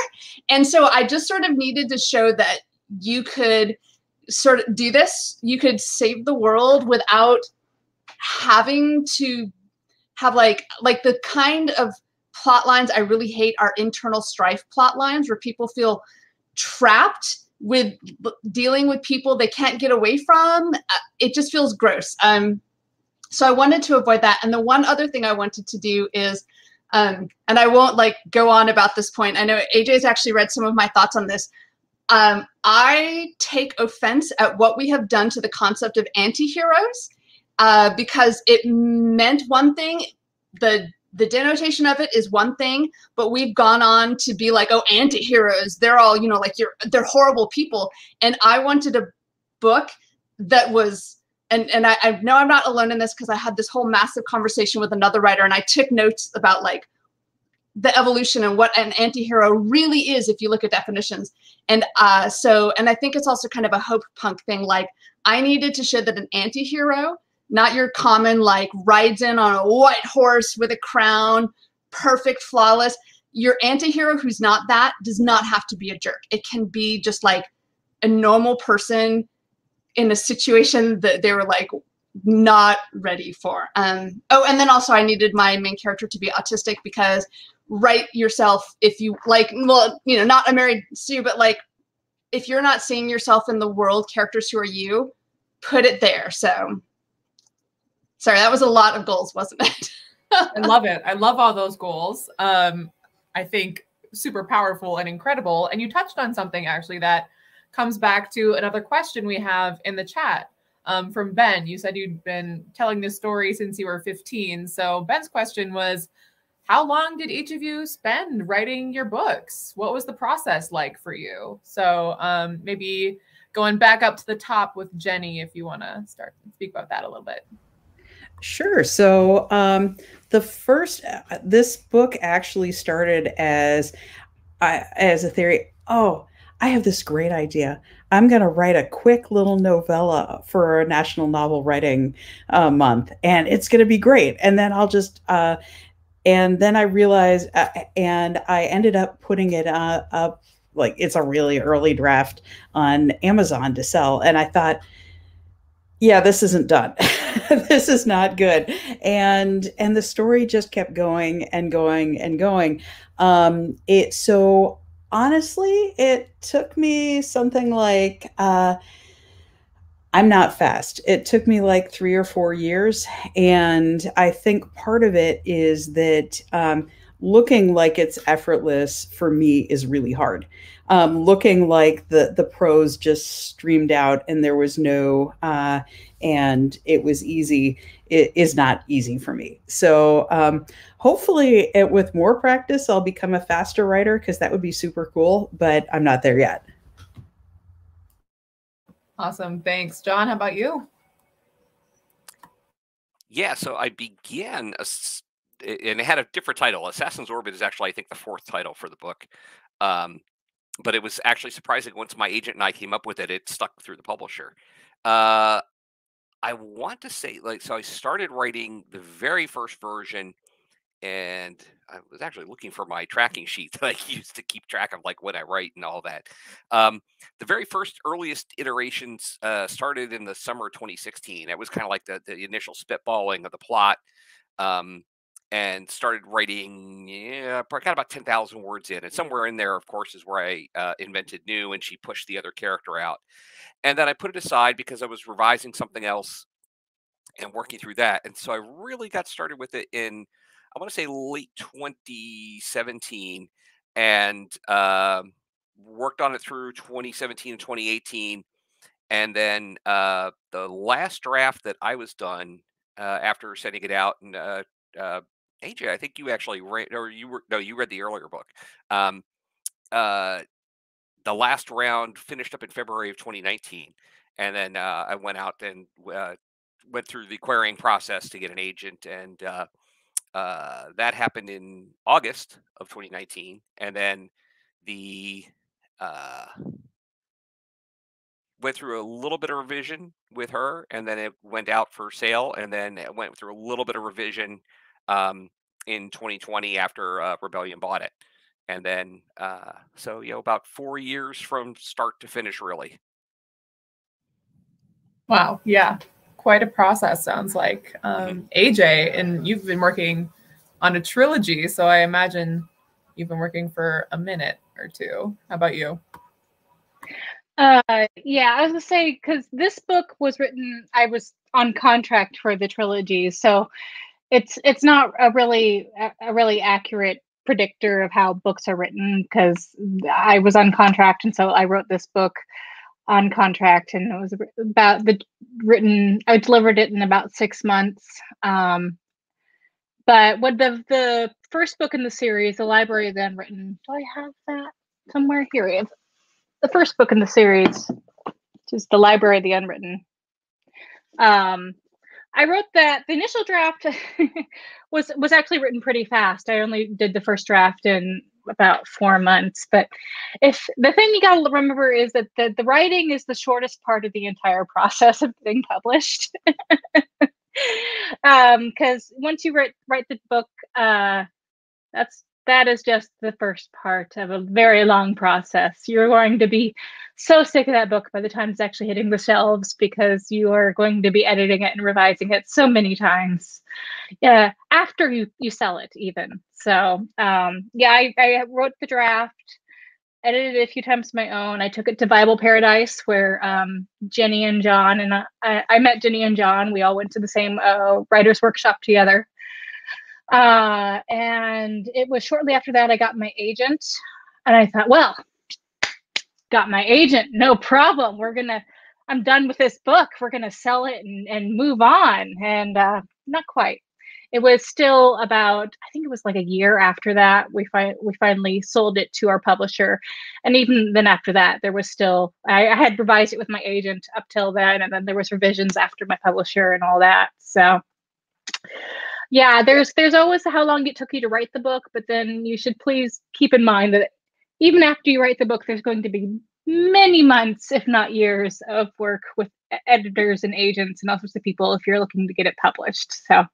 B: And so I just sort of needed to show that you could sort of do this. You could save the world without having to have like like the kind of plot lines I really hate are internal strife plot lines where people feel trapped with dealing with people they can't get away from. Uh, it just feels gross. Um, so I wanted to avoid that. And the one other thing I wanted to do is, um, and I won't like go on about this point. I know AJ's actually read some of my thoughts on this. Um, I take offense at what we have done to the concept of anti-heroes uh, because it meant one thing. The the denotation of it is one thing, but we've gone on to be like, oh, anti-heroes, they're all, you know, like you're they're horrible people. And I wanted a book that was and and I, I know I'm not alone in this because I had this whole massive conversation with another writer, and I took notes about like the evolution and what an anti-hero really is if you look at definitions. And uh, so, and I think it's also kind of a hope punk thing. Like I needed to show that an anti-hero, not your common like rides in on a white horse with a crown, perfect, flawless. Your anti-hero who's not that does not have to be a jerk. It can be just like a normal person in a situation that they were like not ready for. Um, oh, and then also I needed my main character to be autistic because write yourself if you like, well, you know, not a Mary Sue, but like if you're not seeing yourself in the world, characters who are you, put it there. So sorry, that was a lot of goals, wasn't it?
A: I love it. I love all those goals. Um, I think super powerful and incredible. And you touched on something actually that comes back to another question we have in the chat um, from Ben. You said you'd been telling this story since you were 15. So Ben's question was, how long did each of you spend writing your books? What was the process like for you? So um, maybe going back up to the top with Jennie, if you want to start speak about that a little bit.
E: Sure. So um, the first, uh, this book actually started as, uh, as a theory. Oh, I have this great idea. I'm going to write a quick little novella for National Novel Writing uh, Month, and it's going to be great. And then I'll just, uh, and then I realized, uh, and I ended up putting it uh, up like it's a really early draft on Amazon to sell. And I thought, yeah, this isn't done. this is not good. And and the story just kept going and going and going. Um, it so honestly, it took me something like uh, I'm not fast. It took me like three or four years. And I think part of it is that um, looking like it's effortless for me is really hard. Um, looking like the the prose just streamed out and there was no uh, and it was easy it is not easy for me. So um, hopefully, it, with more practice, I'll become a faster writer because that would be super cool. But I'm not there yet.
A: Awesome, thanks, John. How about you?
C: Yeah, so I began a, and it had a different title. Assassin's Orbit is actually, I think, the fourth title for the book. Um, but it was actually surprising once my agent and I came up with it, it stuck through the publisher. Uh, I want to say, like, so I started writing the very first version, and I was actually looking for my tracking sheet that I used to keep track of, like, what I write and all that. Um, the very first earliest iterations uh, started in the summer of 2016. It was kind of like the, the initial spitballing of the plot. Um, and started writing yeah, got about 10,000 words in. And somewhere in there, of course, is where I uh, invented Noor and she pushed the other character out. And then I put it aside because I was revising something else and working through that. And so I really got started with it in, I want to say late 2017 and uh, worked on it through 2017 and 2018. And then uh, the last draft that I was done uh, after sending it out and uh, uh, AJ, I think you actually read, or you were no, you read the earlier book. Um, uh, the last round finished up in February of 2019, and then uh, I went out and uh, went through the querying process to get an agent, and uh, uh, that happened in August of 2019, and then the uh, went through a little bit of revision with her, and then it went out for sale, and then it went through a little bit of revision um, in 2020 after uh, Rebellion bought it. And then, uh, so, you know, about four years from start to finish, really.
A: Wow. Yeah. Quite a process, sounds like. Mm-hmm. Um, AJ, and you've been working on a trilogy. So I imagine you've been working for a minute or two. How about you?
D: Uh, yeah, I was gonna say because this book was written, I was on contract for the trilogy, so it's it's not a really a really accurate predictor of how books are written because I was on contract and so I wrote this book on contract and it was about the written I delivered it in about six months. Um, but what the the first book in the series, The Library of the Unwritten, do I have that somewhere here? The first book in the series, which is The Library of the Unwritten. Um, I wrote that the initial draft was was actually written pretty fast. I only did the first draft in about four months. But if the thing you got to remember is that the, the writing is the shortest part of the entire process of being published. Because um, once you write write the book, uh, that's that is just the first part of a very long process. You're going to be so sick of that book by the time it's actually hitting the shelves because you are going to be editing it and revising it so many times. Yeah, after you you sell it even. So um, yeah, I, I wrote the draft, edited it a few times my own. I took it to Viable Paradise where um, Jennie and John and I, I met Jennie and John. We all went to the same uh, writers workshop together. Uh, and it was shortly after that I got my agent, and I thought, well, got my agent, no problem. We're gonna, I'm done with this book. We're gonna sell it and, and move on. And uh, not quite. it was still about I think it was like a year after that we fi- we finally sold it to our publisher, and even then after that there was still I, I had revised it with my agent up till then, and then there was revisions after my publisher and all that. So yeah, there's there's always how long it took you to write the book, but then you should please keep in mind that even after you write the book, there's going to be many months, if not years, of work with editors and agents and all sorts of people if you're looking to get it published. So,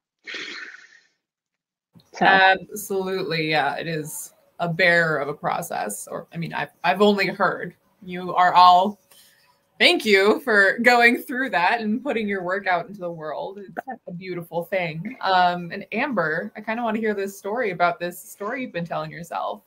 A: so. absolutely, yeah, it is a bear of a process. Or I mean, I've I've only heard you are all. Thank you for going through that and putting your work out into the world. It's a beautiful thing. Um, and Amber, I kind of want to hear this story about this story you've been telling yourself.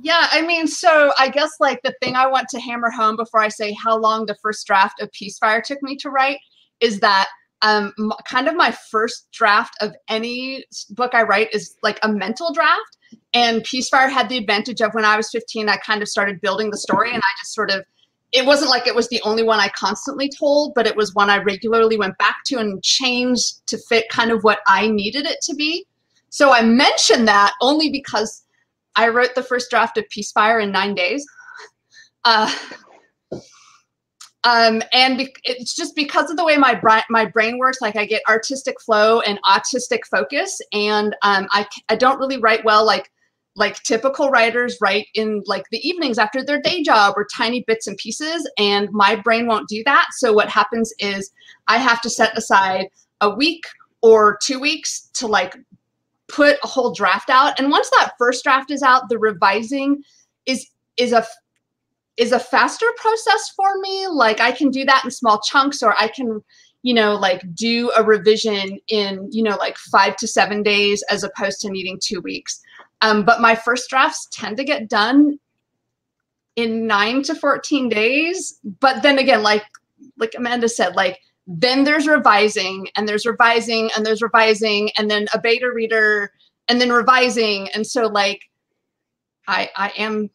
B: Yeah, I mean, so I guess like the thing I want to hammer home before I say how long the first draft of Peacefire took me to write is that um kind of my first draft of any book I write is like a mental draft and Peacefire had the advantage of when I was 15 I kind of started building the story and I just sort of it wasn't like it was the only one I constantly told, but it was one I regularly went back to and changed to fit kind of what I needed it to be. So I mention that only because I wrote the first draft of Peacefire in nine days. Uh, um, and be- it's just because of the way my my brain works. Like I get artistic flow and autistic focus, and um, I I don't really write well like like typical writers write in like the evenings after their day job or tiny bits and pieces and my brain won't do that. So what happens is i have to set aside a week or two weeks to like put a whole draft out. And once that first draft is out the revising is is a is a faster process for me. Like i can do that in small chunks or i can you know like do a revision in you know like five to seven days as opposed to needing two weeks um, but my first drafts tend to get done in nine to 14 days. But then again like like amanda said like then there's revising and there's revising and there's revising and then a beta reader and then revising. And so like i i am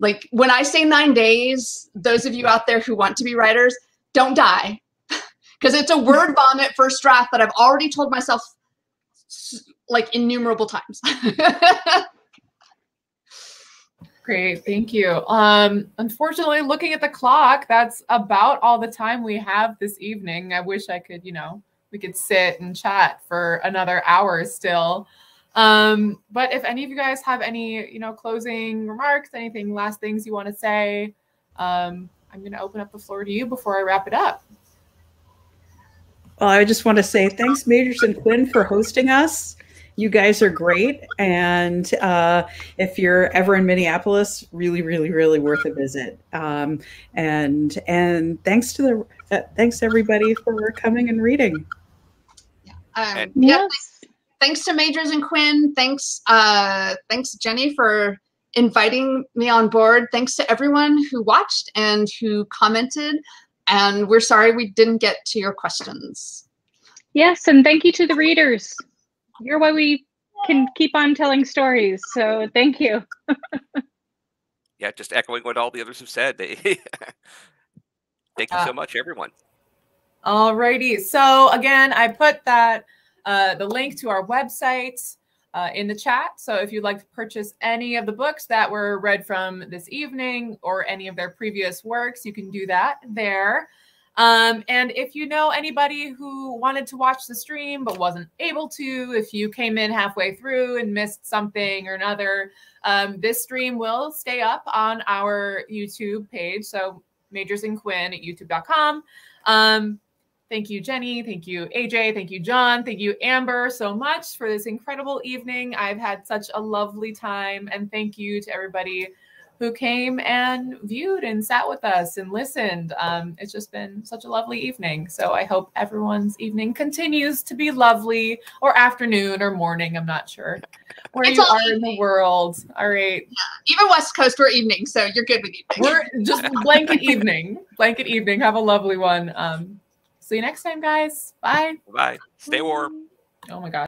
B: like when i say nine days those of you out there who want to be writers don't die. Because it's a word vomit first draft that i've already told myself like innumerable times
A: Great, thank you. Um, unfortunately, looking at the clock, that's about all the time we have this evening. I wish I could, you know, we could sit and chat for another hour still. Um, but if any of you guys have any, you know, closing remarks, anything, last things you want to say, um, I'm going to open up the floor to you before I wrap it up.
E: Well, I just want to say thanks, Magers and Quinn, for hosting us you guys are great. And uh, if you're ever in Minneapolis, really, really, really worth a visit. Um, and and thanks to the uh, thanks everybody for coming and reading.
B: Um, yes. Yeah, thanks to Magers and Quinn. Thanks, uh, thanks Jennie for inviting me on board. Thanks to everyone who watched and who commented. And we're sorry we didn't get to your questions.
D: Yes, and thank you to the readers you're why we can keep on telling stories. So thank you.
C: yeah, just echoing what all the others have said. thank you so much, everyone.
A: All righty. So again, I put that uh, the link to our website uh, in the chat. So if you'd like to purchase any of the books that were read from this evening or any of their previous works, you can do that there. Um, and if you know anybody who wanted to watch the stream but wasn't able to, if you came in halfway through and missed something or another, um, this stream will stay up on our YouTube page. So Magers and Quinn at youtube.com. Um, thank you, Jennie. Thank you, AJ. Thank you, John. Thank you, Amber, so much for this incredible evening. I've had such a lovely time. And thank you to everybody who came and viewed and sat with us and listened. Um, it's just been such a lovely evening. So I hope everyone's evening continues to be lovely or afternoon or morning. I'm not sure where it's you are evening. in the world. All right.
B: Yeah. Even West Coast, we're evening. So you're good with evening.
A: We're just blanket evening. Blanket evening. Have a lovely one. Um, see you next time, guys. Bye.
C: Bye. Stay warm.
A: Oh my God.